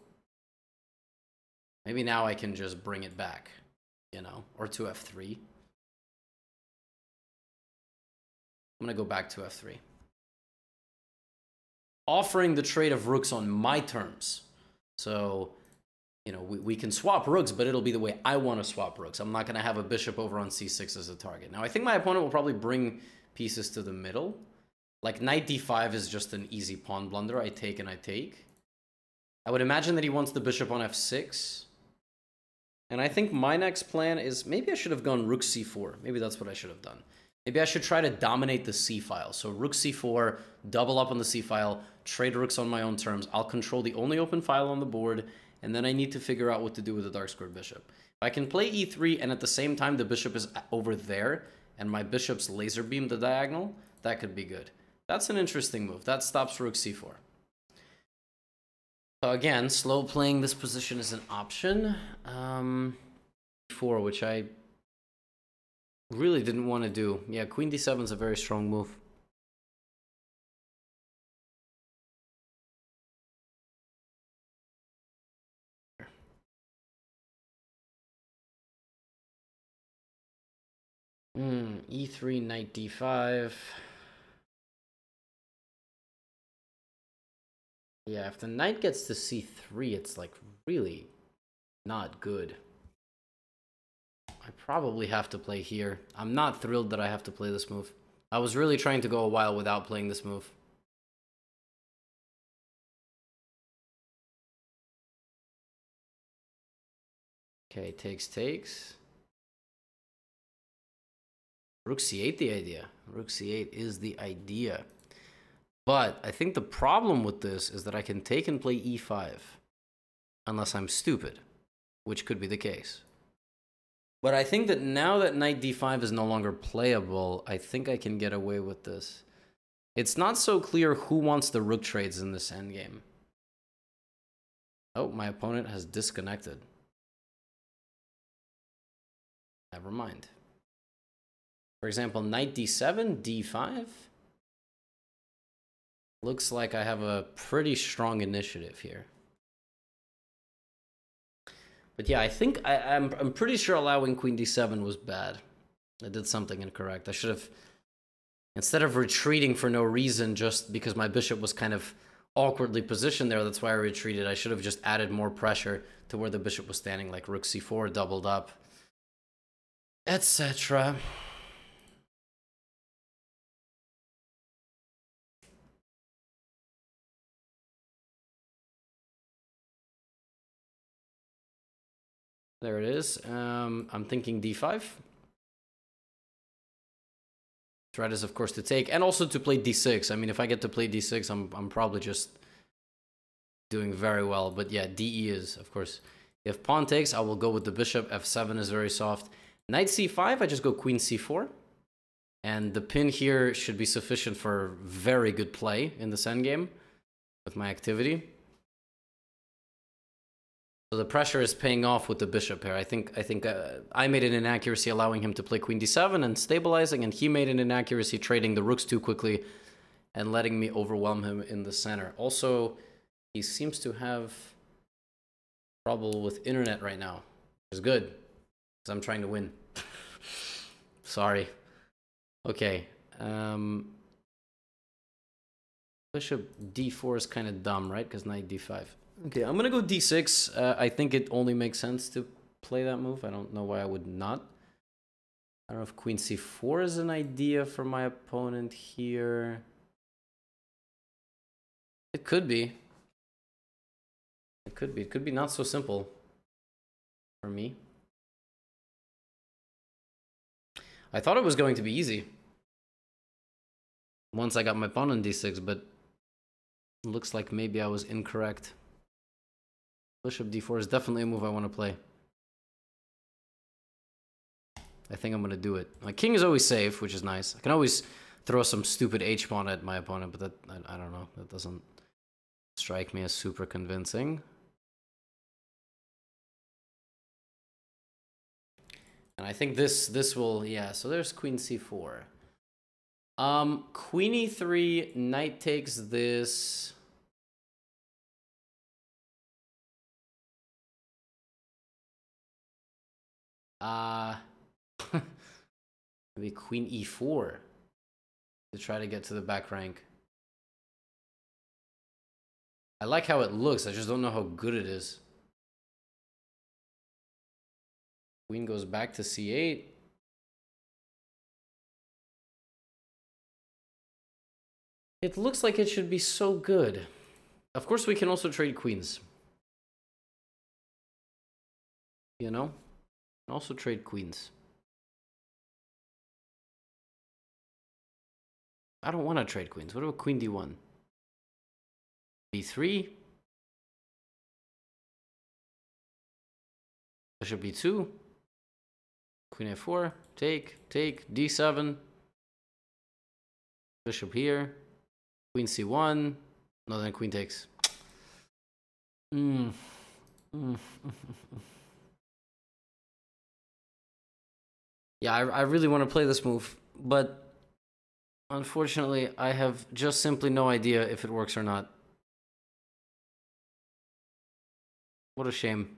Maybe now I can just bring it back, you know, or to f3. I'm going to go back to f3. Offering the trade of rooks on my terms. So, you know, we, we can swap rooks, but it'll be the way I want to swap rooks. I'm not going to have a bishop over on c6 as a target. Now, I think my opponent will probably bring pieces to the middle. Like knight d5 is just an easy pawn blunder. I take and I take. I would imagine that he wants the bishop on f6. And I think my next plan is maybe I should have gone rook c4. Maybe that's what I should have done. Maybe I should try to dominate the c file. So rook c4, double up on the c file, trade rooks on my own terms. I'll control the only open file on the board, and then I need to figure out what to do with the dark squared bishop. If I can play e3 and at the same time the bishop is over there and my bishop's laser beam the diagonal, that could be good. That's an interesting move. That stops rook c4. So again, slow playing this position is an option. Um, 4, which I really didn't want to do. Yeah, queen d7 is a very strong move. Mm, e3, knight d5. Yeah, if the knight gets to c3, it's like really not good. I probably have to play here. I'm not thrilled that I have to play this move. I was really trying to go a while without playing this move. Okay, takes, takes. Rook c8 the idea. Rook c8 is the idea. But I think the problem with this is that I can take and play e5. Unless I'm stupid, which could be the case. But I think that now that knight d5 is no longer playable, I think I can get away with this. It's not so clear who wants the rook trades in this endgame. Oh, my opponent has disconnected. Never mind. For example, knight d7, d5. Looks like I have a pretty strong initiative here. But yeah, I think I, am I'm, I'm pretty sure allowing queen d7 was bad. I did something incorrect. I should have, instead of retreating for no reason just because my bishop was kind of awkwardly positioned there, that's why I retreated. I should have just added more pressure to where the bishop was standing, like rook c4 doubled up, etc. There it is. Um, I'm thinking d5. Threat is, of course, to take, and also to play d6. I mean, if I get to play d6, I'm, I'm probably just doing very well. But yeah, de is, of course. If pawn takes, I will go with the bishop. f7 is very soft. Knight c5, I just go queen c4. And the pin here should be sufficient for very good play in this endgame with my activity. So the pressure is paying off with the bishop here. I think I think uh, I made an inaccuracy allowing him to play queen d7 and stabilizing, and he made an inaccuracy trading the rooks too quickly and letting me overwhelm him in the center. Also, he seems to have trouble with internet right now, which is good because I'm trying to win. Sorry. Okay. Um, bishop d4 is kind of dumb, right? Because knight d5. Okay, I'm gonna go d6. Uh, I think it only makes sense to play that move. I don't know why I would not. I don't know if queen c4 is an idea for my opponent here. It could be. It could be. It could be not so simple for me. I thought it was going to be easy once I got my pawn on d6, but looks like maybe I was incorrect. Bishop d4 is definitely a move I want to play. I think I'm going to do it. My king is always safe, which is nice. I can always throw some stupid h-pawn at my opponent, but that I, I don't know. That doesn't strike me as super convincing. And I think this this will yeah, so there's queen c4. Um queen e3 knight takes this Uh, maybe queen e4 to try to get to the back rank. I like how it looks, I just don't know how good it is. Queen goes back to c8. It looks like it should be so good. Of course, we can also trade queens. You know? Also trade queens. I don't want to trade queens. What about queen d1? b3? Bishop b2? Queen a4? Take, take, d7. Bishop here. Queen c1. No, then queen takes. Mm. Mm. Yeah, I, I really want to play this move, but unfortunately, I have just simply no idea if it works or not. What a shame.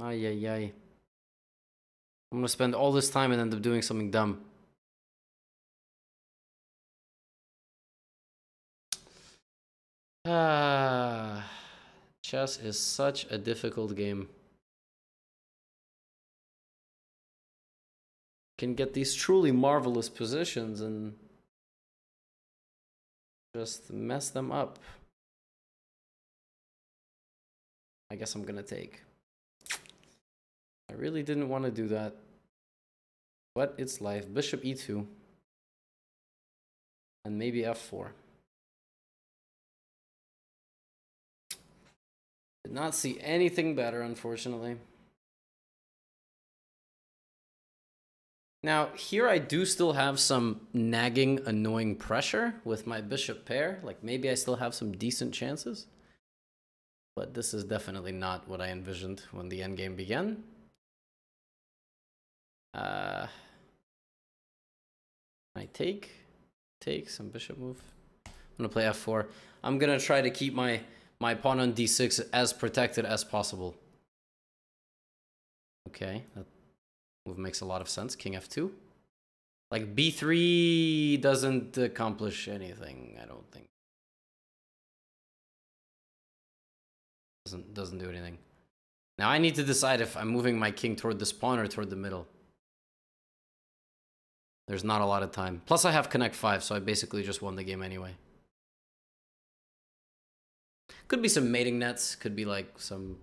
Ay, ay, ay. I'm gonna spend all this time and end up doing something dumb. Ah, chess is such a difficult game. Can get these truly marvelous positions and just mess them up. I guess I'm gonna take. I really didn't want to do that. But it's life. Bishop e2. And maybe f4. Did not see anything better, unfortunately. Now, here I do still have some nagging, annoying pressure with my bishop pair. Like, maybe I still have some decent chances. But this is definitely not what I envisioned when the endgame began. Uh, I take, take some bishop move. I'm gonna play f4. I'm gonna try to keep my my pawn on d6 as protected as possible. Okay, that move makes a lot of sense. King f2. Like b3 doesn't accomplish anything, I don't think. Doesn't doesn't do anything. Now I need to decide if I'm moving my king toward this pawn or toward the middle. There's not a lot of time. Plus I have connect 5, so I basically just won the game anyway. Could be some mating nets. Could be like some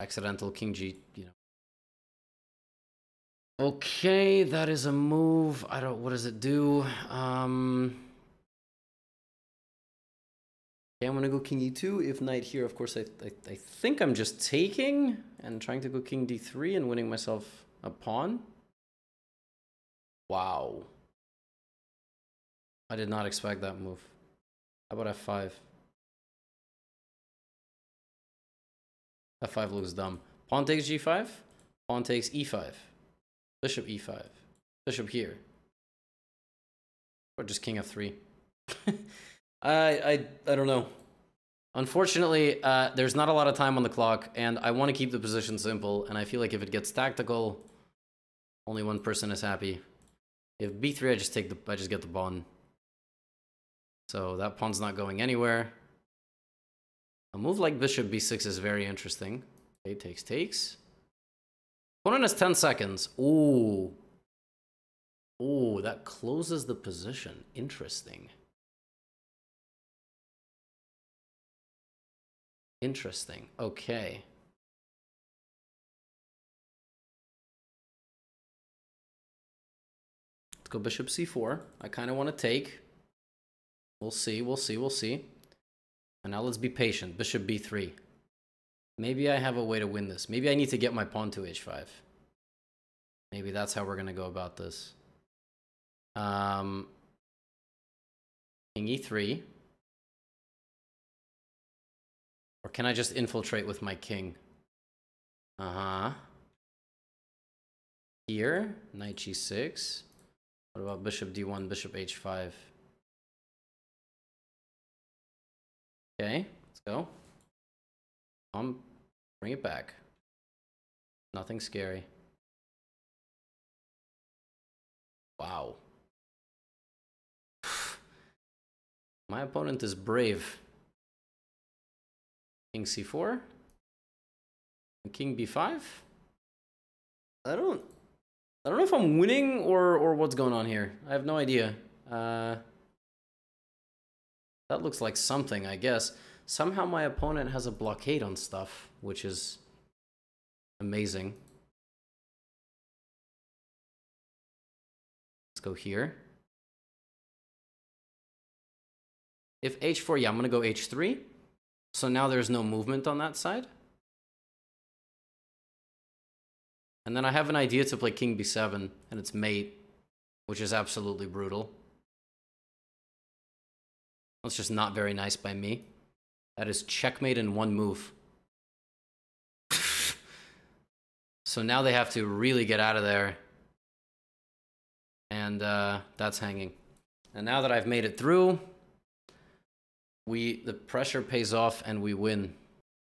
accidental king g, you know. Okay, that is a move. I don't, what does it do? Um, okay, I'm gonna go king e2. If knight here, of course, I, I, I think I'm just taking and trying to go king d3 and winning myself a pawn. Wow. I did not expect that move. How about f5? f5 looks dumb. Pawn takes g5. Pawn takes e5. Bishop e5. Bishop here. Or just king f3. I, I, I don't know. Unfortunately, uh, there's not a lot of time on the clock, and I want to keep the position simple, and I feel like if it gets tactical, only one person is happy. If b3, I just take the, I just get the pawn. So that pawn's not going anywhere. A move like bishop b6 is very interesting. Okay, takes, takes. Opponent has 10 seconds. Ooh. Ooh, that closes the position. Interesting. Interesting. Okay. Let's go bishop c4. I kind of want to take. We'll see, we'll see, we'll see. And now let's be patient. Bishop b3. Maybe I have a way to win this. Maybe I need to get my pawn to h5. Maybe that's how we're going to go about this. Um, king e3. Or can I just infiltrate with my king? Uh-huh. Here, knight g6. What about bishop d1, bishop h5? Okay, let's go. Um, Bring it back. Nothing scary. Wow. My opponent is brave. King c4. King b5. I don't I don't know if I'm winning or or what's going on here. I have no idea. Uh That looks like something, I guess. Somehow my opponent has a blockade on stuff, which is amazing. Let's go here. If h4, yeah, I'm going to go h3. So now there's no movement on that side. And then I have an idea to play king b7, and it's mate, which is absolutely brutal. That's just not very nice by me. That is checkmate in one move. so now they have to really get out of there. And uh, that's hanging. And now that I've made it through, we the pressure pays off and we win.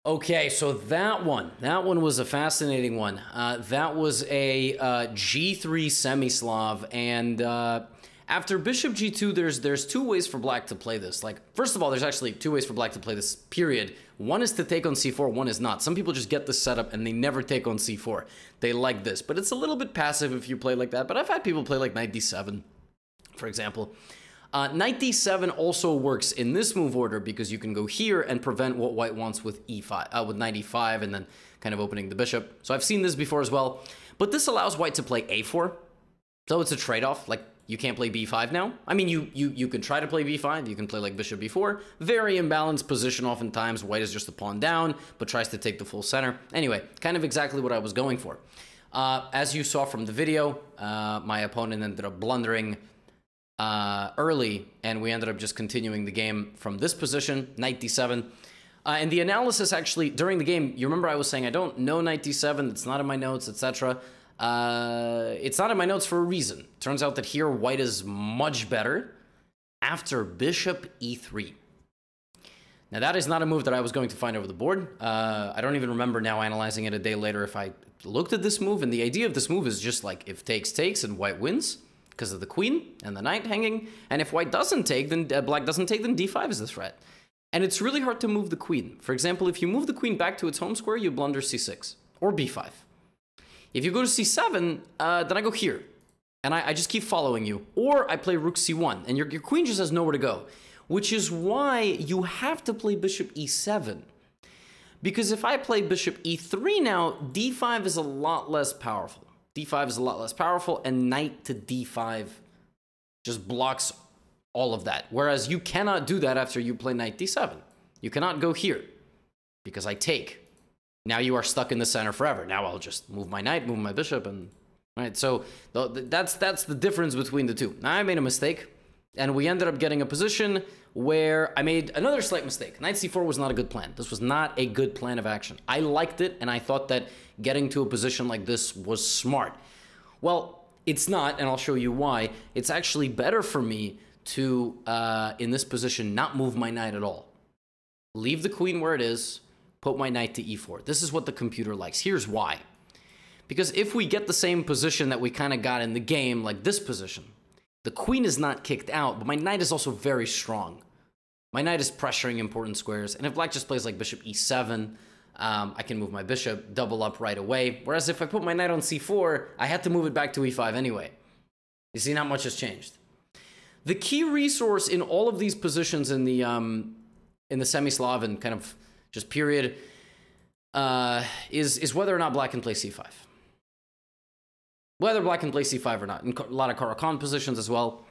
Okay, so that one, that one was a fascinating one. Uh, that was a uh, G3 semi-Slav, and uh, after Bishop G2, there's there's two ways for Black to play this. Like, first of all, there's actually two ways for Black to play this. Period. One is to take on C4, one is not. Some people just get the setup and they never take on C4. They like this, but it's a little bit passive if you play like that. But I've had people play like Knight D7, for example. Uh, knight d7 also works in this move order because you can go here and prevent what white wants with e5, uh, with knight e5 and then kind of opening the bishop. So I've seen this before as well. But this allows white to play a4. So it's a trade-off. Like, you can't play b5 now. I mean, you, you, you can try to play b5. You can play like bishop b4. Very imbalanced position oftentimes. White is just a pawn down, but tries to take the full center. Anyway, kind of exactly what I was going for. Uh, as you saw from the video, uh, my opponent ended up blundering uh, early, and we ended up just continuing the game from this position, knight d7. Uh, and the analysis actually during the game, you remember I was saying I don't know knight d7, it's not in my notes, etc. Uh, it's not in my notes for a reason. Turns out that here white is much better after bishop e3. Now that is not a move that I was going to find over the board. Uh, I don't even remember now analyzing it a day later if I looked at this move. And the idea of this move is just like if takes takes and white wins because of the queen and the knight hanging. And if white doesn't take, then uh, black doesn't take, then d5 is the threat. And it's really hard to move the queen. For example, if you move the queen back to its home square, you blunder c6 or b5. If you go to c7, uh, then I go here. And I, I, just keep following you. Or I play rook c1, and your, your queen just has nowhere to go. Which is why you have to play bishop e7. Because if I play bishop e3 now, d5 is a lot less powerful d5 is a lot less powerful, and knight to d5 just blocks all of that. Whereas you cannot do that after you play knight d7. You cannot go here because I take. Now you are stuck in the center forever. Now I'll just move my knight, move my bishop, and right. So that's that's the difference between the two. Now I made a mistake, and we ended up getting a position where I made another slight mistake. Knight c4 was not a good plan. This was not a good plan of action. I liked it, and I thought that getting to a position like this was smart. Well, it's not, and I'll show you why. It's actually better for me to, uh, in this position, not move my knight at all. Leave the queen where it is, put my knight to e4. This is what the computer likes. Here's why. Because if we get the same position that we kind of got in the game, like this position, the queen is not kicked out, but my knight is also very strong. My knight is pressuring important squares, and if black just plays like bishop e7, um, I can move my bishop, double up right away. Whereas if I put my knight on c4, I had to move it back to e5 anyway. You see, not much has changed. The key resource in all of these positions in the um, in the semi-Slav and kind of just period uh, is is whether or not black can play c5. Whether black can play c5 or not. In a lot of Caro-Kann positions as well.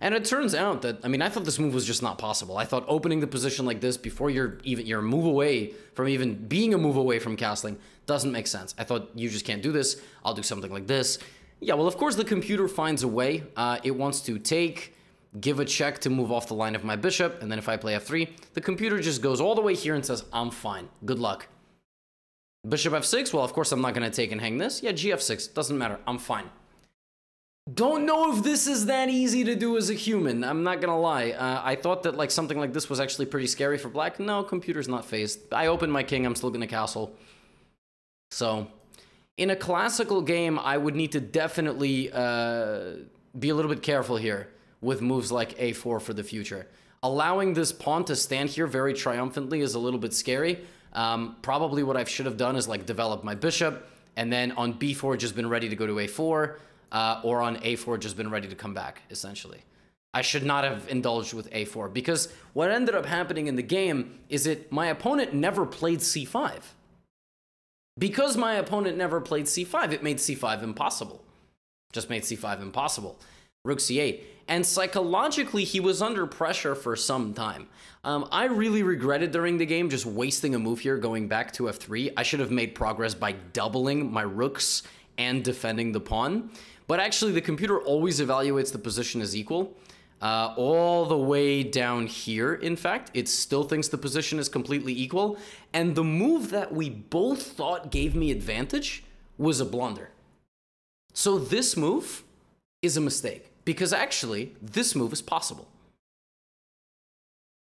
And it turns out that I mean I thought this move was just not possible. I thought opening the position like this before you're even you're a move away from even being a move away from castling doesn't make sense. I thought you just can't do this. I'll do something like this. Yeah, well of course the computer finds a way. Uh, it wants to take, give a check to move off the line of my bishop, and then if I play f3, the computer just goes all the way here and says I'm fine. Good luck. Bishop f6. Well of course I'm not gonna take and hang this. Yeah, gf6 doesn't matter. I'm fine. Don't know if this is that easy to do as a human. I'm not gonna lie. Uh, I thought that like something like this was actually pretty scary for black. No, computer's not fazed. I open my king. I'm still gonna castle. So, in a classical game, I would need to definitely uh, be a little bit careful here with moves like a4 for the future. Allowing this pawn to stand here very triumphantly is a little bit scary. Um, probably what I should have done is like develop my bishop, and then on b4 just been ready to go to a4, uh, or on a4 just been ready to come back, essentially. I should not have indulged with a4 because what ended up happening in the game is that my opponent never played c5. Because my opponent never played c5, it made c5 impossible. Just made c5 impossible. Rook c8. And psychologically, he was under pressure for some time. Um, I really regretted during the game just wasting a move here going back to f3. I should have made progress by doubling my rooks and defending the pawn. But actually, the computer always evaluates the position as equal. Uh, all the way down here, in fact, it still thinks the position is completely equal. And the move that we both thought gave me advantage was a blunder. So this move is a mistake because actually this move is possible.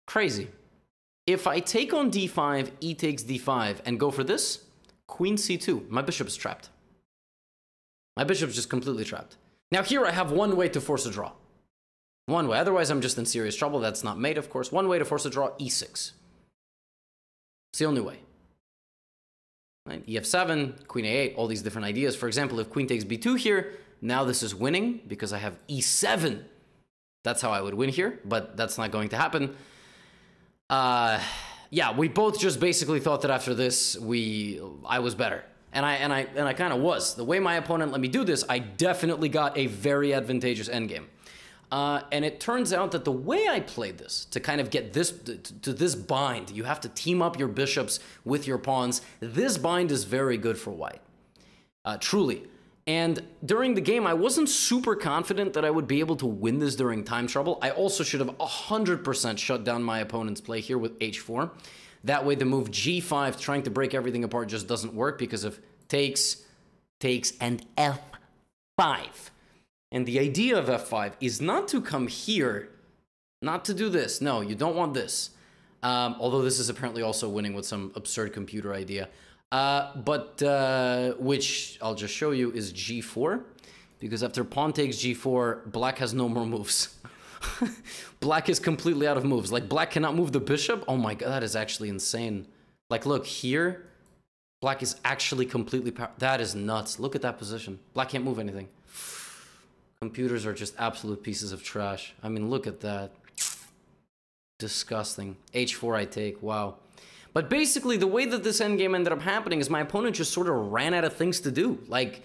Crazy. If I take on d5, e takes d5, and go for this, queen c2, my bishop is trapped. My bishop's just completely trapped. Now here I have one way to force a draw. One way. Otherwise, I'm just in serious trouble. That's not made, of course. One way to force a draw, e6. It's the only way. Right? ef7, queen a8, all these different ideas. For example, if queen takes b2 here, now this is winning because I have e7. That's how I would win here, but that's not going to happen. Uh, yeah, we both just basically thought that after this, we I was better. And I and I and I kind of was. The way my opponent let me do this, I definitely got a very advantageous endgame. Uh, and it turns out that the way I played this to kind of get this to, to, this bind, you have to team up your bishops with your pawns. This bind is very good for white, uh, truly. And during the game, I wasn't super confident that I would be able to win this during time trouble. I also should have 100% shut down my opponent's play here with h4. That way, the move g5, trying to break everything apart, just doesn't work because of takes, takes, and f5. And the idea of f5 is not to come here, not to do this. No, you don't want this. Um, although this is apparently also winning with some absurd computer idea. Uh, but uh, which I'll just show you is g4. Because after pawn takes g4, black has no more moves. black is completely out of moves. Like, black cannot move the bishop. Oh my god, that is actually insane. Like, look, here, black is actually completely... That is nuts. Look at that position. Black can't move anything. Computers are just absolute pieces of trash. I mean, look at that. Disgusting. H4 I take, wow. But basically, the way that this endgame ended up happening is my opponent just sort of ran out of things to do. Like,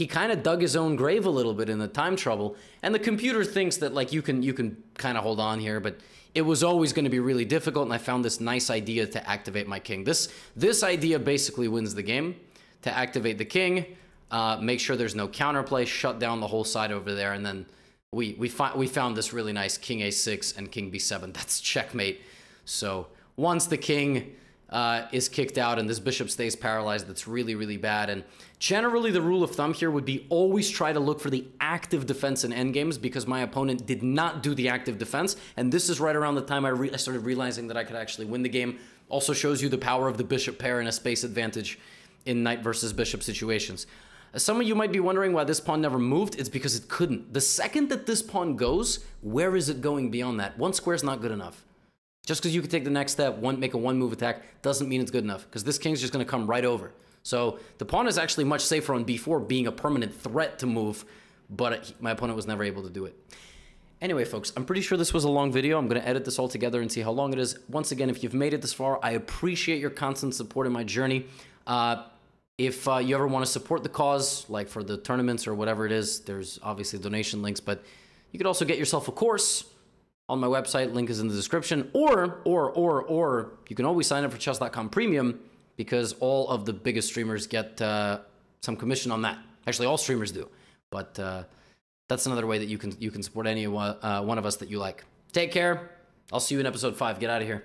he kind of dug his own grave a little bit in the time trouble, and the computer thinks that like you can you can kind of hold on here, but it was always going to be really difficult. And I found this nice idea to activate my king. This this idea basically wins the game. To activate the king, uh, make sure there's no counterplay, shut down the whole side over there, and then we we we found this really nice king a6 and king b7. That's checkmate. So once the king uh, is kicked out and this bishop stays paralyzed, that's really, really bad. And generally, the rule of thumb here would be always try to look for the active defense in endgames because my opponent did not do the active defense. And this is right around the time I, I started realizing that I could actually win the game. Also shows you the power of the bishop pair and a space advantage in knight versus bishop situations. Some of you might be wondering why this pawn never moved. It's because it couldn't. The second that this pawn goes, where is it going beyond that? One square is not good enough. Just because you can take the next step, one make a one move attack, doesn't mean it's good enough because this king's just going to come right over. So the pawn is actually much safer on b4, being a permanent threat to move, but my opponent was never able to do it. Anyway, folks, I'm pretty sure this was a long video. I'm going to edit this all together and see how long it is. Once again, if you've made it this far, I appreciate your constant support in my journey. Uh, if uh, you ever want to support the cause, like for the tournaments or whatever it is, there's obviously donation links, but you could also get yourself a course on my website. Link is in the description. Or, or, or, or, you can always sign up for chess.com premium because all of the biggest streamers get uh, some commission on that. Actually, all streamers do. But uh, that's another way that you can you can support any uh, one of us that you like. Take care. I'll see you in episode five. Get out of here.